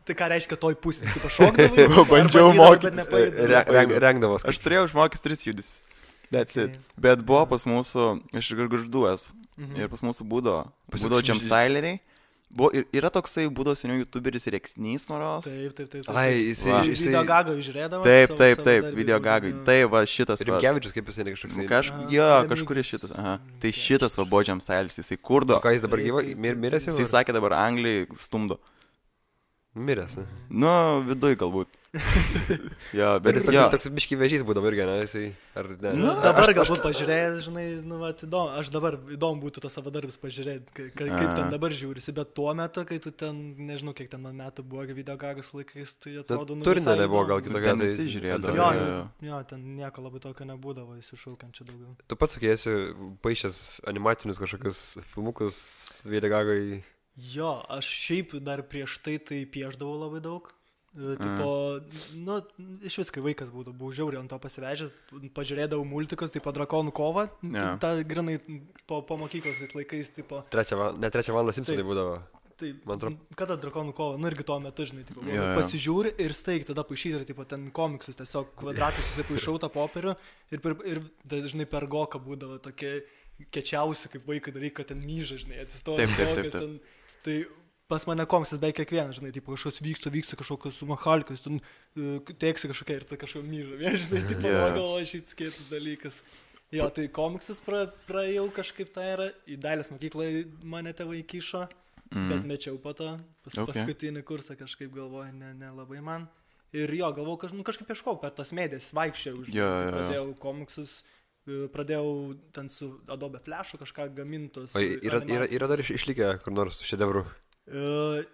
Tai ką reiškia toj pusė? Tu pašokdavai? (laughs) Bandžiau bet mokytis. rengdavos. Aš turėjau išmokyti tris judis. That's it. Okay. Bet buvo pas mūsų, aš iš garždu esu. Mhm. Ir pas mūsų būdo, būdo jus- jump styleriai. Buvo, ir, yra toksai būdo seniau youtuberis Reksnys Moros. Taip, taip, taip. taip. Ai, taip. jisai- Va. jisai- Video gago žiūrėdavo. Taip, taip, savo taip, video buvo, gagai. jo. Tai va šitas. va. Rimkevičius, kaip jisai kažkoks. Nu, Kaž, jo, kažkuris šitas. Aha. Tai šitas va buvo jump stylis, jisai kurdo. O ką jis dabar Taip, gyva? taip, Mir, taip, miręs jau? Jisai sakė dabar Anglijai stumdo. Miręs. ne? Nu, viduj galbūt. Jo, Bet jis jis toks, jo. toks biški vežys būdavo irgi, ne? Jisai, ar ne? Nu, Nu, dabar aš- galbūt pažiūrėjęs, žinai, nu, va, įdomu, aš dabar įdomu būtų tos savadarbis pažiūrėti, ka, ka, kaip ten dabar žiūrisi, bet tuo metu, kai tu ten, nežinau, kiek ten man metų buvo video gagos laikais, tai atrodo, nu, nebuvo įdomu. gal Nu, kitokio. ten tai- visi žiūrėdavo, Jo, jo, jo, jo. ten nieko labai tokio nebūdavo, įsišaukiančio daugiau. Tu pats sakė, esi paaišęs animacinius kažkokius filmukus, Vėlė Gagai. Jo, aš šiaip dar prieš tai tai pieždavau labai daug. E, Tipo, nu, iš vis, kai vaikas būdavau, buvau žiauriai ant to pasivežęs, pažiūrėdavau multikus, tipo drakonų kovą, Jo. ta grinai po, po mokyklos tais laikais, tipo, Trečią, ne trečią valandą Simpsonai būdavo. tai, Man atrodo- kada drakonų kova, nu irgi tuo metu, žinai, tipo, Jo, jo. pasižiūri ir staig tada paaišyti, tipo, ten komiksus, tiesiog kvadratus susipaišau tą popierių ir, per, ir dažnai per goką būdavo tokie kečiausi, kaip vaikai dalykai, kad ten myža, žinai, atsistoja. Taip, taip, taip, taip. ten- Tai pas mane komiksas beveik kiekvienas, žinai, tipo, kažkoks vyksta, vyksta kažkokios su Mahalkas, ten uh, teksi kažkokia ir tai kažkokia myža, žinai, (laughs) Jo. yeah. galvoju, šit skėtis dalykas. Jo, tai komiksus pra, praėjau kažkaip tai yra, į dailės mokyklą mane tėvai kišo, mm. bet mečiau po to, pas, Okay. paskutinį kursą kažkaip galvoju, ne, nelabai man. Ir jo, galvoju, kaž, nu, kažkaip ieškau per tas medijas, vaikščiau, žinai, tai jo, jo. pradėjau komiksus, e, pradėjau ten su Adobe Flashu kažką gamintos. O yra, yra, yra dar iš- išlikę kur nors šedevrų. E,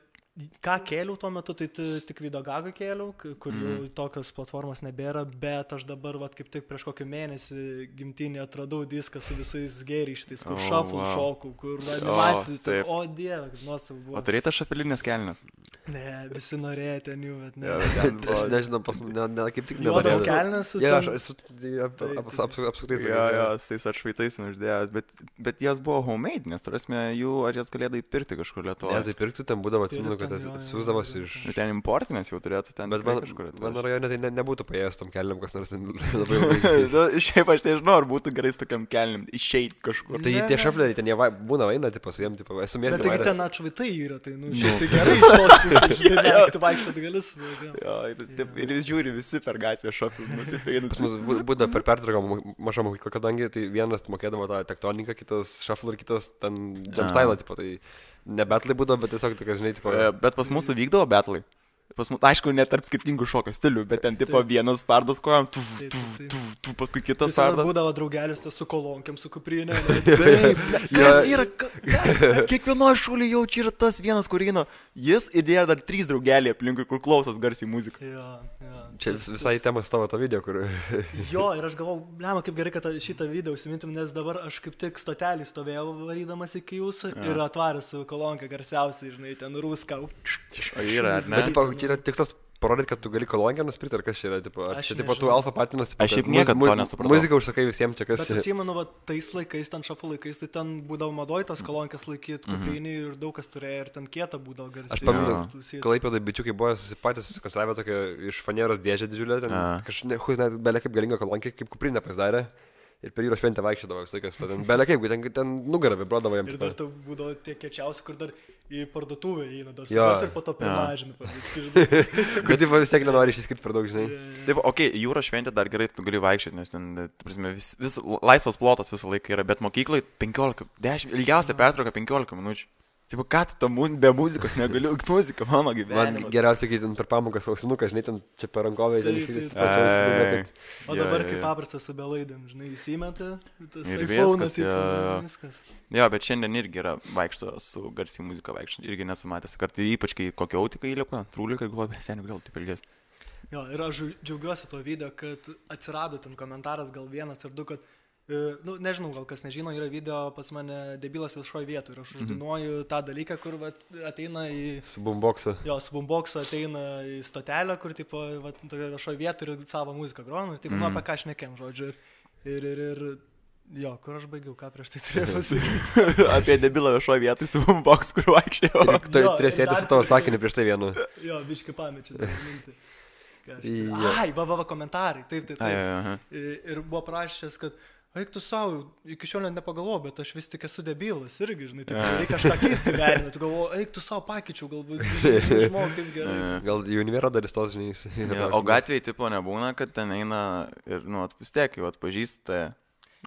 Ką kėliau tuo metu, tai ti- tik Vidogagą kėliau, kur jau Mhm. tokios platformos nebėra, bet aš dabar, vat, kaip tik prieš kokį mėnesį gimtinį atradau diską su visais gėriais šitais, kur O, oh, šafų vau. šokų, kur animacijos. taip. O dieve, nuosavu buvo. O turėjote šafelinės kelnes? Ne, visi norėjo ten jų, bet ne. Ten (laughs) buvo- Aš nežinau, pas mus, ne, ne, kaip tik Juodas nenorėjau. kelnes su Ja, aš ten- esu taip. ap- apskritai Jo, jo, su tais atšvaitais uždėjęs, bet, bet jas buvo homemade, nes, turėsime, jų ar jas galėdai pirkti kažkur Ne, lietuvoje. tai pirkti ten būdavo, Tai atsimenu, kad ten, jo, jo, siūsdavosi jo, iš... jo. Nu, ten importinės jau turėtų ten. Bet man, kažkur mano rajone tai ne, nebūtų paėjęs tom keliam, kas nors ten (laughs) labai (laughs) labai. Nu, Šiaip aš nežinau, ar būtų gerai su tokiam kelnim išeit kažkur. Tai Ne, tie šafleriai ten jie vai- būna eina, jiem, tipo, esu Bet mieste. taigi varęs. ten atšvaitai yra, tai, nu, šiaip tai gerai iš (laughs) tos pusės, naktį vaikščioti gali su vaiku. Jo, ir, jis žiūri visi per gatvę šokius, nu, taip eina. Pas mus bū- būdavo per pertrauką mo- maža mokykla, kadangi tai vienas mokėdavo tą tektoniką, kitas šaflą ir kitas ten tipo, tai ne betlai būdavo, bet tiesiog tokia, žinai, tipo, E, Bet pas mūsų vykdavo betlai. Pas mus, aišku, ne tarp skirtingų šokio stilių, bet ten tipo Taip. vienas spardas kojam, tu, tu, tu, tu, paskui kitas spardas. būdavo draugelis tas su kolonkiam, su kuprinė. (laughs) Taip, kas yra, kiekvienoje šūlyje jau čia yra tas vienas, kur eina, jis įdėjo dar trys draugeliai aplinkui, kur klausos garsiai muziką. Jo, jo. čia Tas- vis- visai temas tavo to video, kur... Jo, ir aš galvau, blema, kaip gerai, kad tą- šitą video užsimintum, nes dabar aš kaip tik stotelį stovėjau varydamas iki jūsų Jo. ir atvarė su kolonka garsiausiai, žinai, ten ruskau. O yra, ar Bet, ne? tipo, čia yra tikslas parodyti, kad tu gali kolonkę nusipirkti, ar kas čia yra, tipo, ar Aš čia, tipo, tu alfa patinas, tipo, Aš šiaip kad niekad mu- to nesupratau. Muziką užsakai visiems čia, kas Bet čia. atsimenu, va, tais laikais, ten šafų laikais, tai ten būdavo madoj tos kolonkas laikyti, Mhm. kuprinį ir daug kas turėjo ir ten kieta būdavo garsiai. Aš pamenu. Klaipėdai bičiukai buvo susipatęs, konstravę tokią iš fanieros dėžę didžiulę, ten kažkaip, hui, net belia kaip galinga kolonkė, kaip kuprinė pasidarė. Ir per jūros šventę vaikščiodavo visą laiką, ten belia kaip, ten, ten nugarą vibruodavo jam. Ir dar tai būdavo tie kečiausi, kur dar į parduotuvę įeina, dar Jo. sudas ir po to primažina. (laughs) Bet tipo, vis tiek nenori išsiskirti per daug, žinai. Taip, okei, okay, jūros šventė dar gerai, tu gali vaikščioti, nes ten, prasme, vis, vis laisvas plotas visą laiką yra, bet mokyklai 15, 10, ilgiausia pertrauka 15 minučių. Taip, ką tu tam be muzikos negaliu, (laughs) muzika mano Man gyvenime. geriausia, kai ten per pamokas ausinuką, žinai, ten čia per rankovę, taip. O dabar kaip jo. paprastas su belaidėm, žinai, įsimeta, tas Ir iPhone, viskas, taip, jo, jo. viskas. Jo, bet šiandien irgi yra vaikšto su garsiai muzika vaikšto, irgi nesumatęs. Kartai ypač kai kokio autika įlipa, trūlika, galvoju, seniai gal taip ilgės. Jo, ir aš džiau- džiaugiuosi tuo video, kad atsirado ten komentaras gal vienas ar du, kad, nu, nežinau, gal kas nežino, yra video pas mane debilas viešoje vietoje ir aš uždinuoju tą dalyką, kur vat, ateina į... Su boomboxu. Jo, su boomboxu ateina į stotelę, kur, tipo, vat, viešoje vietoje ir savo muziką gronu, ir, tipo, nu, Mhm. apie ką aš nekėm, žodžiu. Ir, ir, ir, ir, jo, kur aš baigiau, ką prieš tai (laughs) turėjau pasakyti. (laughs) Apie debilą viešoje vietoje su box, kur vaikščiau. Tai Jo, turės ir sėdėti dar- su tavo sakiniu prieš tai vienu. (laughs) Jo, biški pamečiu. Ai, va, va, va, komentarai, taip, taip, Ai, taip. ai, Ir buvo prašęs, kad Eik tu savo, iki šiol net nepagalvoju, bet aš vis tik esu debilas irgi, žinai, tai Ja. reikia kažką keisti gyvenime, tu galvoju, eik tu savo pakeičiau, galbūt, (laughs) žinau, kaip gerai. Ja. Gal į univerą dar įstos, žinai. jis- Jo, O gatvėje tipo nebūna, kad ten eina ir, nu, vis tiek jau atpažįsta,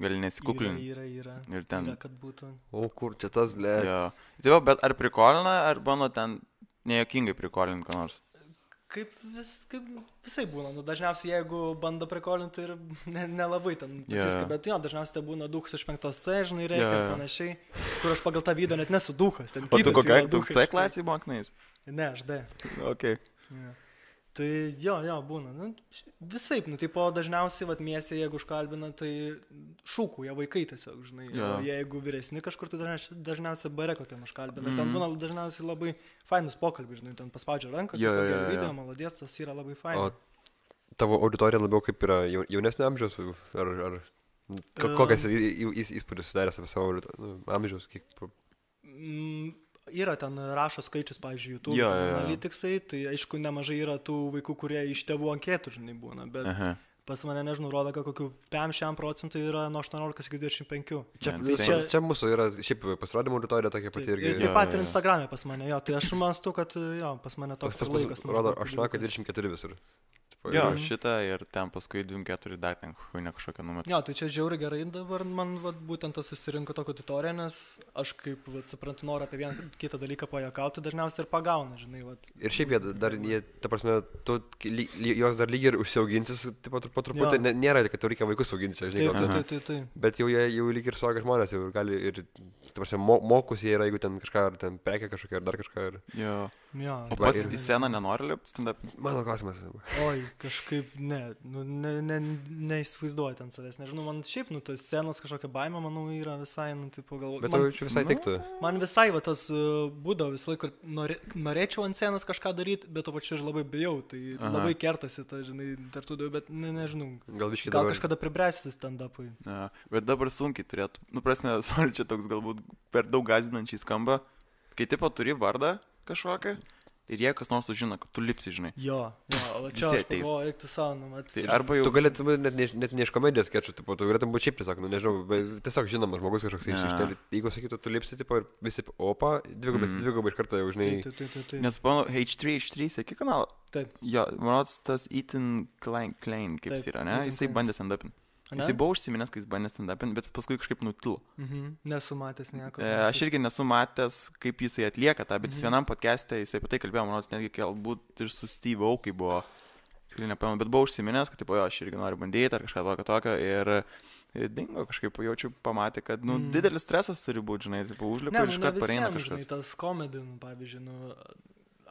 gali nesikuklinti. Yra, yra, yra. Ir ten. Yra, kad būtų. O kur čia tas, ble. Jo. Taip, bet ar prikolina, ar bando ten nejokingai prikolinti ką nors? Kaip, vis, kaip visai būna, nu, dažniausiai jeigu bando prikolinti ir (laughs) ne- nelabai ne ten Jo. pasiska, bet jo, dažniausiai tai būna duhas iš penktos C, žinai, reikia Jo, ir panašiai, kur aš pagal tą video net nesu duhas. ten O tu yra tu C klasėje moknais? Ne, aš D. Ok. Jo. Tai jo, jo, būna. Nu, visai, nu, tipo, dažniausiai, vad, miestė, jeigu užkalbina, tai šūkų, jie vaikai tiesiog, žinai. Jo. O jeigu vyresni kažkur, tai dažniausiai, dažniausiai bare kokiam užkalbina. Mm. Ten Mhm. būna dažniausiai labai fainus pokalbiai, žinai, ten paspaudžia ranką, jo, gerą jo, video, jo. malodės, tas yra labai O fain. tavo auditorija labiau kaip yra jau- jaunesnio amžiaus, ar, ar kokias įspūdis sudaręs apie savo nu, amžiaus, kiek... Mm, yra ten rašo skaičius, pavyzdžiui, YouTube Jo, jo, jo. analitiksai, tai aišku, nemažai yra tų vaikų, kurie iš tėvų anketų, žinai, būna, bet Aha. pas mane, nežinau, rodo, kad kokių 5 procentų yra nuo 18 iki 25. Čia, Ne, čia, čia- mūsų yra šiaip pasirodymo auditorija tokia pati Taip, irgi. ir taip pat ir. Instagram'e pas mane, jo, tai aš mąstu, kad jo, pas mane Pas toks tas ir laikas. rodo maždaug 18-24 visur. Jo, Mhm. šitą ir ten paskui 24 dar ten, huinė kažkokią numetą. Jo, tai čia žiauri gerai dabar man vat, būtent tas susirinko tokia auditorija, nes aš kaip vat, suprantu norą apie vieną kitą dalyką pajakauti, dažniausiai ir pagauna, žinai. Vat. Ir šiaip jie dar, jie, ta prasme, tu, ly, jos dar lygiai ir užsiaugintis, tipo, po truputį, ne, nėra, kad tau reikia vaikus auginti, čia, žinai, Taip, taip, taip, taip, taip. bet jau jie jau lygiai ir suaugę žmonės, jau gali ir, ta prasme, mo, mokus jie yra, jeigu ten kažką, ar ten prekia kažkokia, ar dar kažką. Ir... Jo. Jo, O pats ir- į sceną nenori lipti, stand-up? Mano klausimas. Oi, kažkaip ne, nu, ne, ne, neįsivaizduoju ten savęs, nežinau, man šiaip, nu, tas scenos kažkokia baime, manau, yra visai, nu, tipo, gal... Bet man, tau čia visai nu, tiktų. man visai va tas uh, būdavo visą laiką, norė, norėčiau ant scenos kažką daryti, bet to pačiu ir labai bijau, tai Aha. Labai kertasi, ta, žinai, tarp tų, dviejų, bet, ne, nežinau, Gal gal dabar. kažkada pribręsiu stand-upui. Ja, bet dabar sunkiai turėtų. Nu, prasme, (laughs) sorry, čia toks galbūt per daug gazinančiai skamba. Kai tipo turi vardą kažkokią ir jie kas nors sužino, kad tu lipsi, žinai. Jo, jo, o čia Visi ateis. pagalvoju, eik tu savo, nu, mat. Tai arba jau... Tu galėtum net, ne, net ne iš komedijos sketšų, tipo, tu galėtum būti šiaip tiesiog, nu nežinau, bet tiesiog žinomas žmogus kažkoks iš Ne. iš ten. Jeigu sakytų, tu lipsi, tipo, ir visi, opa, dvigubai, mm. dvigubai iš karto jau, žinai. Taip, taip, taip, taip. Nes, panu, H3, H3, sėki kanalą. Taip. Jo, manau, tas Ethan Klein, Klein kaip jis Taip, yra, ne? Jisai bandė stand-upin. Ane? Jisai buvo užsiminęs, kai jis bandė stand-upin, bet paskui kažkaip nutilo. Mhm. Nesu matęs nieko. E, aš irgi nesu matęs, kaip jisai atlieka tą, bet jis Mhm. vienam podcast'e, jisai apie tai kalbėjo, manau, netgi galbūt ir su Steve Aukai buvo, tikrai nepamenu, bet buvo užsiminęs, kad, tipo, jo, aš irgi noriu bandyti ar kažką tokio tokio ir dingo kažkaip, jaučiu, pamatė, kad, nu, Mm. didelis stresas turi būti, žinai, tipo, užlipa Ne, ir nu, iš ne karto pareina kažkas. tas komedį, nu, pavyzdžiui, nu,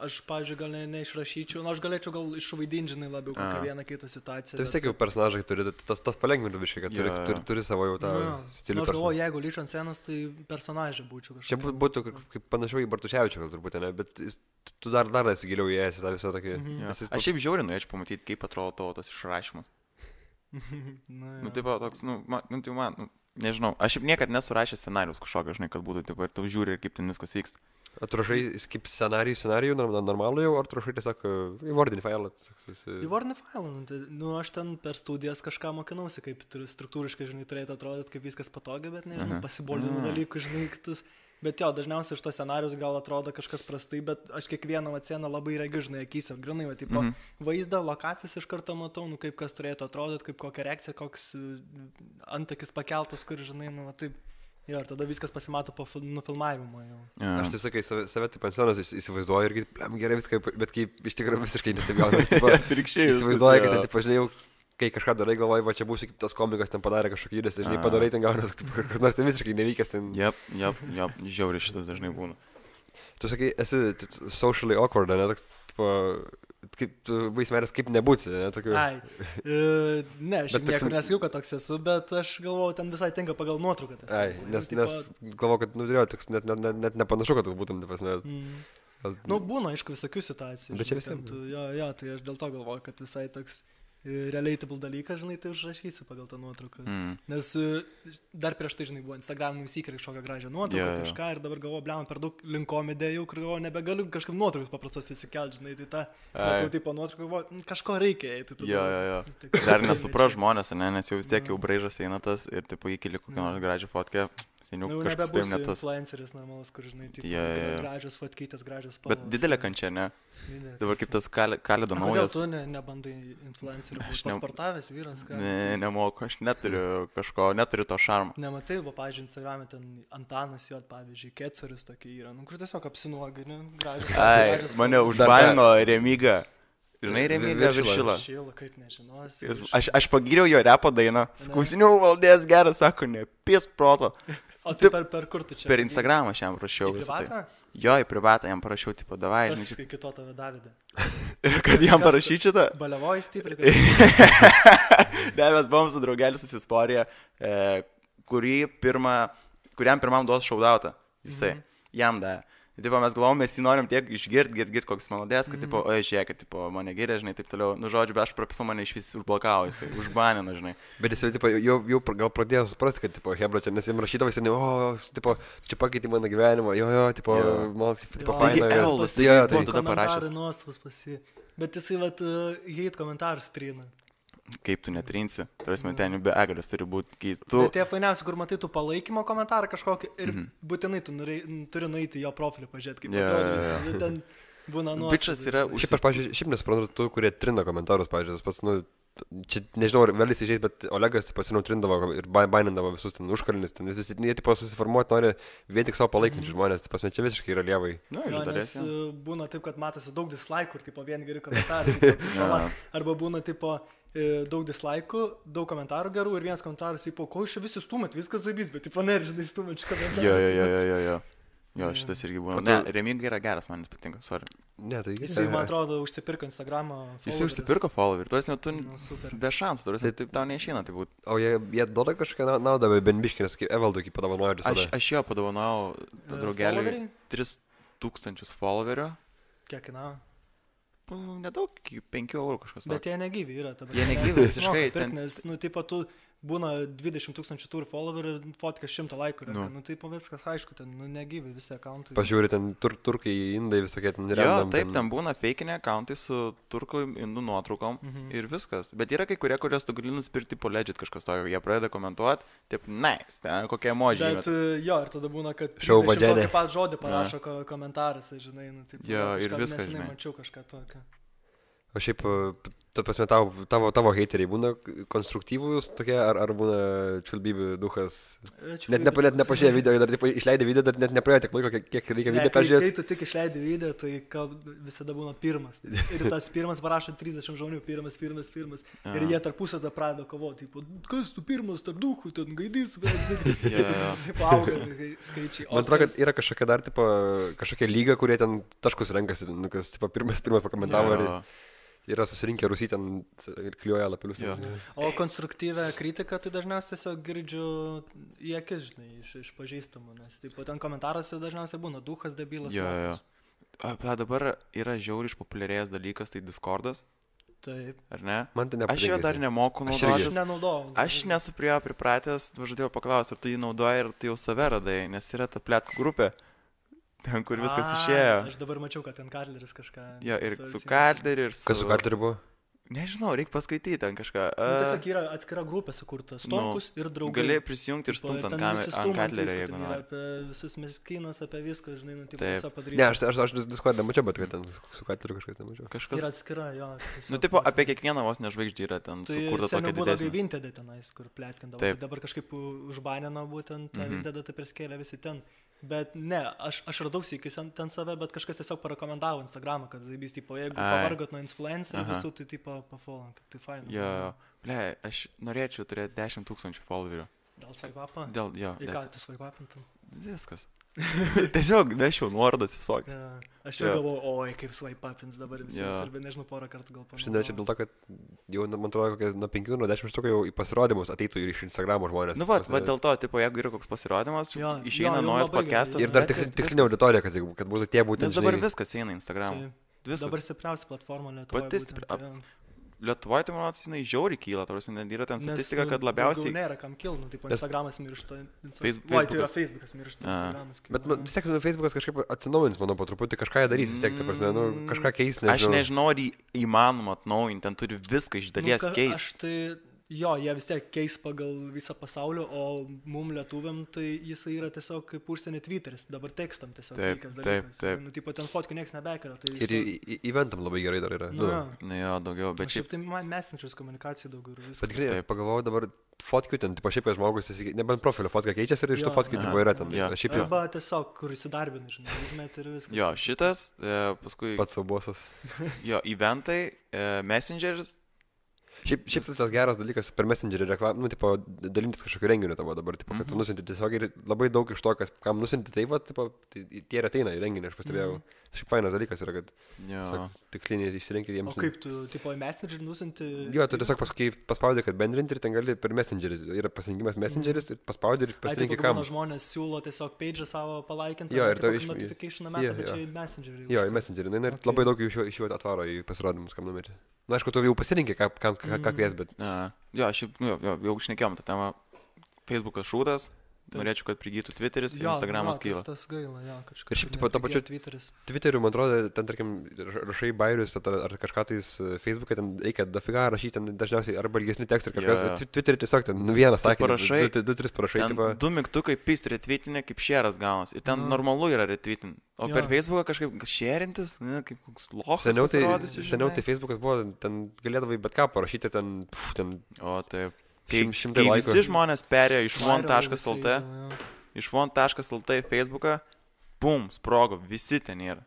aš, pavyzdžiui, gal ne, neišrašyčiau, nu, aš galėčiau gal išvaidinti, žinai, labiau kokią vieną kitą situaciją. Tai vis tiek jau personažai turi, tas, tas palengvintų biškai, kad turi, Jo, jo. turi, turi savo jau tą Nu, jo. stilių. Nu, aš galvoju, jeigu lyčiau ant scenos, tai personažai būčiau Čia kažkaip. bū- būtų kaip- panašiau į Bartuševičių, gal turbūt, ne, bet jis, tu dar, dar esi giliau įėjęs į tą visą tokį. Mhm. Jo. nes jis Aš šiaip žiauriai norėčiau pamatyti, kaip atrodo tavo tas išrašymas. (laughs) Na, Nu, jo. taip, toks, nu, man, nu, tai man, nu, nežinau, aš šiaip niekad nesurašęs scenarius kažkokio, žinai, kad būtų, taip, ir tu žiūri, kaip ten viskas vyksta. O tu rašai kaip scenarijų, scenarijų, norm- normalų jau, ar tu rašai tiesiog e, įvardinį failą? Įvardinį failą, nu, tai, nu, aš ten per studijas kažką mokinausi, kaip struktūriškai, žinai, turėtų atrodyti, kaip viskas patogiai, bet nežinau, pasiboldinų Mm. dalykų, žinai, kitus. Bet jo, dažniausiai iš to scenarius gal atrodo kažkas prastai, bet aš kiekvieną va sceną labai regiu, žinai, akise, grinai, va, tipo, Mhm. vaizdą, lokacijas iš karto matau, nu, kaip kas turėtų atrodyti, kaip kokia reakcija, koks e, antakis pakeltas, kur, žinai, nu, va, taip. Jo, ir tada viskas pasimato po fil- nufilmavimo jau. Ja. Aš tiesiog, kai save, save taip ant scenos įs- įsivaizduoju irgi, blem, gerai viską, bet kaip iš tikrųjų visiškai nesigauna. (laughs) tipo, Atvirkščiai. Įsivaizduoju, kad ten, tipo, žinai, jau, kai kažką darai, galvoji, va čia būsi kaip tas komikas ten padarė kažkokį judesį, žinai, A. padarai ten gaunas, (laughs) kad nors ten visiškai nevykęs ten. Jep, jep, jep, žiauriai šitas dažnai būna. Tu sakai, esi socially awkward, ne, toks, tipo, kaip tu baismerės, kaip nebūsi, ne, tokiu. Ai. E, ne, aš Bet toks- niekur nesakiau, kad toks esu, bet aš galvoju, ten visai tinka pagal nuotrauką. tas. Ai, nes, tipo, nes galvoju, kad, nu, žiūrėjau, toks net, net, net, net nepanašu, kad tu būtum, taip, ne, Mm. gal, Nu, būna, aišku, visokių situacijų. Bet čia žinai, ten visiem. tu- Jo, jo, tai aš dėl to galvoju, kad visai toks e, relatable dalykas, žinai, tai užrašysiu pagal tą nuotrauką. Mm. Nes e, dar prieš tai, žinai, buvo Instagram nusikri kažkokią gražią nuotrauką, yeah, jo. kažką ir dabar galvoju, blem, per daug linkomedė jau, kur galvoju, nebegaliu kažkaip nuotraukas paprastas įsikelti, žinai, tai ta, Ai. matau, tipo nuotrauką, galvoju, "Mm, kažko reikia eiti. Jo, jo, jo. Tai- Dar nesupras (laughs) žmonės, ne, nes jau vis tiek jau braižas eina tas ir taip įkeli kokią nors gražią fotkę, seniau Nu, kažkas nebebūsiu net tas. influenceris normalus, kur, žinai, Jo, jo, jo. gražios fotkytės, gražios spalvos. Bet didelė kančia, ne? Didelė Dabar kaip tas kalė- kalėdo O Kodėl naujas. tu ne, nebandai influencerių Aš būti? ne- Pasportavęs vyras, ką? Ne, nemoku, aš neturiu kažko, neturiu to šarmo. Nematai, va, pažiūrėjau, Instagram'e ten Antanas jo, pavyzdžiui, Ketsuris tokie yra, nu kur tiesiog apsinuogini, gražiai. Ai, mane užbaino Remiga. Žinai, Remiga Viršila. viršila. Kaip nežinosi. Ir aš, aš pagyriau jo repo dainą. Skausinių valdės geras, sako, ne, pis proto. O tai per, per kur tu čia? Per Instagramą aš jam rašiau Į tai. privatą? Jo, į privatą jam parašiau, tipo, davai, Kas žinai, kito tave Davidė? (laughs) kad jam parašyčiau tą. Balevoji stipriai. (laughs) kad- ne, mes buvom su draugelis susisporė, e, kurį pirmą, kuriam pirmam duos šaudautą. Jisai. Mhm. Jam davė. Tipo, mes galvom, mes jį norim tiek išgirti, girti, girti, koks malodės, kad, tipo, oi, žiūrėk, kad, tipo, mane giria, žinai, taip toliau. Nu, žodžiu, bet aš prapisau mane iš vis užblokavo, jisai užbanino, žinai. Bet jis tipo, jau, jau gal pradėjo suprasti, kad, tipo, Hebra čia, nes jam rašydavo, jis, o, tipo, čia pakeitė mano gyvenimą, jo, jo, tipo, Jo. man, tipo, faina. Jo, tai tai, buvo tada pasi. Bet jisai, vat, hate komentarus trina. Kaip tu netrinsi, tarsi ten jų begalės turi būti, kai tu... Bet tie fainiausi, kur matai tu palaikymo komentarą kažkokį ir Mhm. būtinai tu nuri, turi nueiti į jo profilį, pažiūrėti, kaip Jo, atrodo viskas. jo. Nu, Ten būna nuo... Bičas yra už... Šiaip pažiūrėjau, šiaip nesuprantu tų, kurie trina komentarus, pažiūrėjau, pats, nu, čia nežinau, ar vėl įsižeis, bet Olegas, pasinau, trindavo ir bai- bainindavo visus ten užkalnis, ten visi, jie, tipo, susiformuoti nori vien tik savo palaikančių žmonės, tai pas mane čia visiškai yra lievai. Na, iš dalies. uh, būna taip, kad matosi daug dislike, ir tipo vien geri komentarai. (laughs) va, Arba būna tipo e, daug dislike, daug komentarų gerų ir vienas komentaras, tipo, ko iš visi stumėt, viskas zabys, bet tipo, ne, žinai, stumėt čia komentarą. Jo, jo, jo, tai jo, vat- jo, jo. Jo, šitas irgi buvo. tu- Ne, Remingai yra geras, man jis patinka, sorry. Ne, tai Jisai, man atrodo, užsipirko Instagramą. Jis užsipirko follower, tuos metu Nu, be šansų, tuos taip tau neišeina, tai būtų. O jie, jie duoda nau- naudą, bet benbiškinas, kaip Evaldui, kaip padovanojo Aš, aš jo padovanojau E, draugeliui followeriai? 3000 followerių. Kiek kainavo? Nu, Nedaug, 5 eurų kažkas. Bet jie negyvi yra. ta Jie prasme. negyvi (laughs) visiškai, pirkt, ten- Nes, nu, tipo, tu būna 20 tūkstančių turi followerių ir fotkas 100 laikų. Nu. Nu, tai viskas aišku, ten, nu, negyvi visi akantai. Pažiūrė ten tur, turkai, indai, visokie ten Jo, random taip, ten būna feikinė akauntai su turkų indų nuotraukom Mhm. ir viskas. Bet yra kai kurie, kuriuos tu gali nusipirkti po legit kažkas tokio. Jie pradeda komentuoti, taip, nice, ten kokie emožiai. Bet e, jo, ir tada būna, kad 30 vadžianė. tokį pat žodį parašo ko komentaruose, žinai, nu, taip, Jo, ir viskas, nesenai. Mačiau kažką tokio. O šiaip, e, tu pasme, tavo, tavo, tavo heiteriai būna konstruktyvūs tokie, ar, ar būna čiulbybių duhas? E, čia Net, nepa, net bus. nepažiūrėjo video, dar tipo, išleidė video, dar net nepraėjo tiek laiko, kiek, kiek reikia Ne, video peržiūrėti. kai tu tik išleidai video, tai gal visada būna pirmas. Ir tas pirmas parašo 30 žmonių, pirmas, pirmas, pirmas. Ir Aha. jie tarpusą tą pradeda kovoti. Tipo, kas tu pirmas, tarp duhų, ten gaidys, bet (laughs) jo, jo. taip auga skaičiai. O Man atrodo, kad yra kažkokia dar, tipo, kažkokia lyga, kurie ten taškus renkasi, nu, kas, tipo, pirmas, pirmas pakomentavo Jo. ir yra susirinkę rusy ten ir klijuoja lapelius. Ten. O konstruktyvę kritiką tai dažniausiai tiesiog girdžiu į akis, žinai, iš, iš pažįstamų, nes taip, ten komentaruose dažniausiai būna duhas, debilas. Jo, jo. lopas. A, bet dabar yra žiauriai išpopuliarėjęs dalykas, tai Discordas, Taip. ar ne? Man tai Aš nepatinka. jo dar nemoku Aš irgi. Aš naudotis. nenaudojau. Aš nesu prie jo pripratęs, važiuodėjau paklausti, ar tu jį naudoji ir tu jau save radai, nes yra ta plėtkų grupė, ten kur viskas A, išėjo. Aš dabar mačiau, kad ten Karleris kažką. Jo, ir su. Karteriu, ir su... Kas su Karteriu buvo? Nežinau, reikia paskaityti ten kažką. Nu, A, tiesiog yra atskira grupė sukurta. Stonkus ir draugai. Gali prisijungti ir stumti ant, ten kamer... visi ant Karterio, visko, jeigu nori. Apie visus meskinas, apie viską, žinai, nu, tipo, tiesiog padaryti. Ne, aš, aš, aš Discord nemačiau, bet kad ten su Karteriu kažkas nemačiau. Kažkas... Yra atskira, jo. tiesiog Nu, tipo, apie kiekvieną vos nežvaigždį yra ten Tai sukurta tokia didesnė. gaivintėdė tenais, kur plėtkindavo. Taip. Tai dabar kažkaip užbanino būtent tą Mhm. vintėdę, tai priskėlė visi ten. Bet ne, aš, aš radau sėkis ten save, bet kažkas tiesiog parekomendavo Instagramą, kad tai vis, tipo, jeigu pavargot nuo influencerio Aha. visų, tai tipo, pafolink. Tai fain. Jo, jo. ble, aš norėčiau turėti 10 tūkstančių followerių. Dėl svaipapą? Dėl jo. Į ką tu svaipapintum? Viskas. (laughs) Tiesiog nešiau nuorodas visokias. Ja. Aš jau Jo. galvoju, oi, kaip svaipapins dabar visiems. Jo. Ir nežinau, porą kartų gal Aš norėčiau dėl to, kad jau, man atrodo, kokie nuo 5, nuo 10 štukų jau į pasirodymus ateitų ir iš Instagramo žmonės. Nu, va, va dėl to, tipo, jeigu yra koks pasirodymas, Jo, išeina jau naujas podcastas. Ir dar tikslinė viskas. auditorija, kad, jeigu- kad būtų tie būtent. Nes dabar žinai, viskas eina į Instagram. Tai, Viskas. dabar stipriausia platforma Lietuvoje. Pati būtent, stipri- jo. Lietuvoje, tai man atrodo, jinai žiauriai kyla, tarsi net yra ten statistika, nu, kad labiausiai... Nėra kam kilnu, Nes- Instagramas miršta. Insta- Face- Oi, tai yra Facebookas. Miršta. Instagramas. kaip- Bet nu, vis tiek nu, Facebookas kažkaip atsinaujins, manau, po truputį kažką darys, vis tiek, ta prasme, nu, kažką keis, Mm, Aš nežinau. nežinau, ar įmanoma atnaujinti, ten turi viską iš dalies Nu, keisti. Aš tai, jo, jie vis tiek keis pagal visą pasaulį, o mum lietuviam tai jisai yra tiesiog kaip užsienio Twitteris, dabar tekstam tiesiog. Taip, vykęs taip, dalykas. taip. Nu, tipo, ten fotkų niekas nebekelia. Tai Ir į- įventam labai gerai dar yra. Nu, Nu, jo. Na jo, daugiau, bet Bet šiaip šiaip... tai man messengeris komunikacija daugiau ir viskas. Bet tikrai Taip. pagalvojau dabar fotkių ten, tipo šiaip žmogus, jis, nebent profilio fotka keičiasi ir iš tų Jo, fotkių jo. tipo yra ten. Jo. Aš Šiaip jau Arba tiesiog, kur įsidarbina, žinai, užmet ir viskas. Jo, šitas, e, paskui... pats savo bosas. Jo, eventai, e, messengeris. Šiaip, šiaip tas geras dalykas per Messengerį reklamą, nu, tipo, dalintis kažkokiu renginiu tavo dabar, tipo, kad tu nusinti tiesiog ir labai daug iš to, kas, kam nusinti, tai va, tipo, tai tie ir ateina į renginį, aš pastebėjau. Šiaip fainas dalykas yra, kad tiesiog tiksliniai išsirinkti O jiems. kaip tu, tipo, į Messenger nusinti? Jo, tu tiesiog paskui paspaudai, kad bendrinti ir ten gali per Messengerį. Yra pasirinkimas Messengeris ir paspaudai ir Ai, pasirinkai kam. mano žmonės siūlo tiesiog page savo palaikinti. Jo, ir tau iš- notification metą, bet jo. čia į Messengerį. Jo, į Messengerį. Na, ir Okay. labai daug iš jų, iš jų atvaro į pasirodymus, kam numerį. Na, aišku, tu jau pasirinkai, ką, kam, ką, ką kvies, bet A, Jo, aš šiaip, nu, jo, jau šnekėjom tą temą. Facebookas šūdas, Taip. norėčiau, kad prigytų Twitteris, ir Instagramas kyla. Tas, tas gaila, jo, kažkaip. Ir šiaip, tipo, to pačiu- Twitteris. Twitteriu, man atrodo, ten, tarkim, ra- rašai bairius ar, ar kažką tais e, Facebook'e, ten reikia dafiga rašyti, ten dažniausiai arba ilgesni tekstai, ar kažkas. Jo, jo. Yeah. Twitterį tiesiog ten, nu, vienas sakinys, parašai, du, du, tris parašai, Ten tipo, du mygtukai pist retweetinė, kaip šeras gaunas. Ir ten Mhm. normalu yra retweetin. O Jo. per Facebooką kažkaip šerintis, ne, kaip koks lochas. Seniau tai, seniau tai Facebookas buvo, ten galėdavai bet ką parašyti, ten, pf, ten O taip. Kai, šim- kai laikų. visi žmonės perėjo iš one.lt, jo, jo. iš one.lt į Facebooką, bum, sprogo, visi ten yra.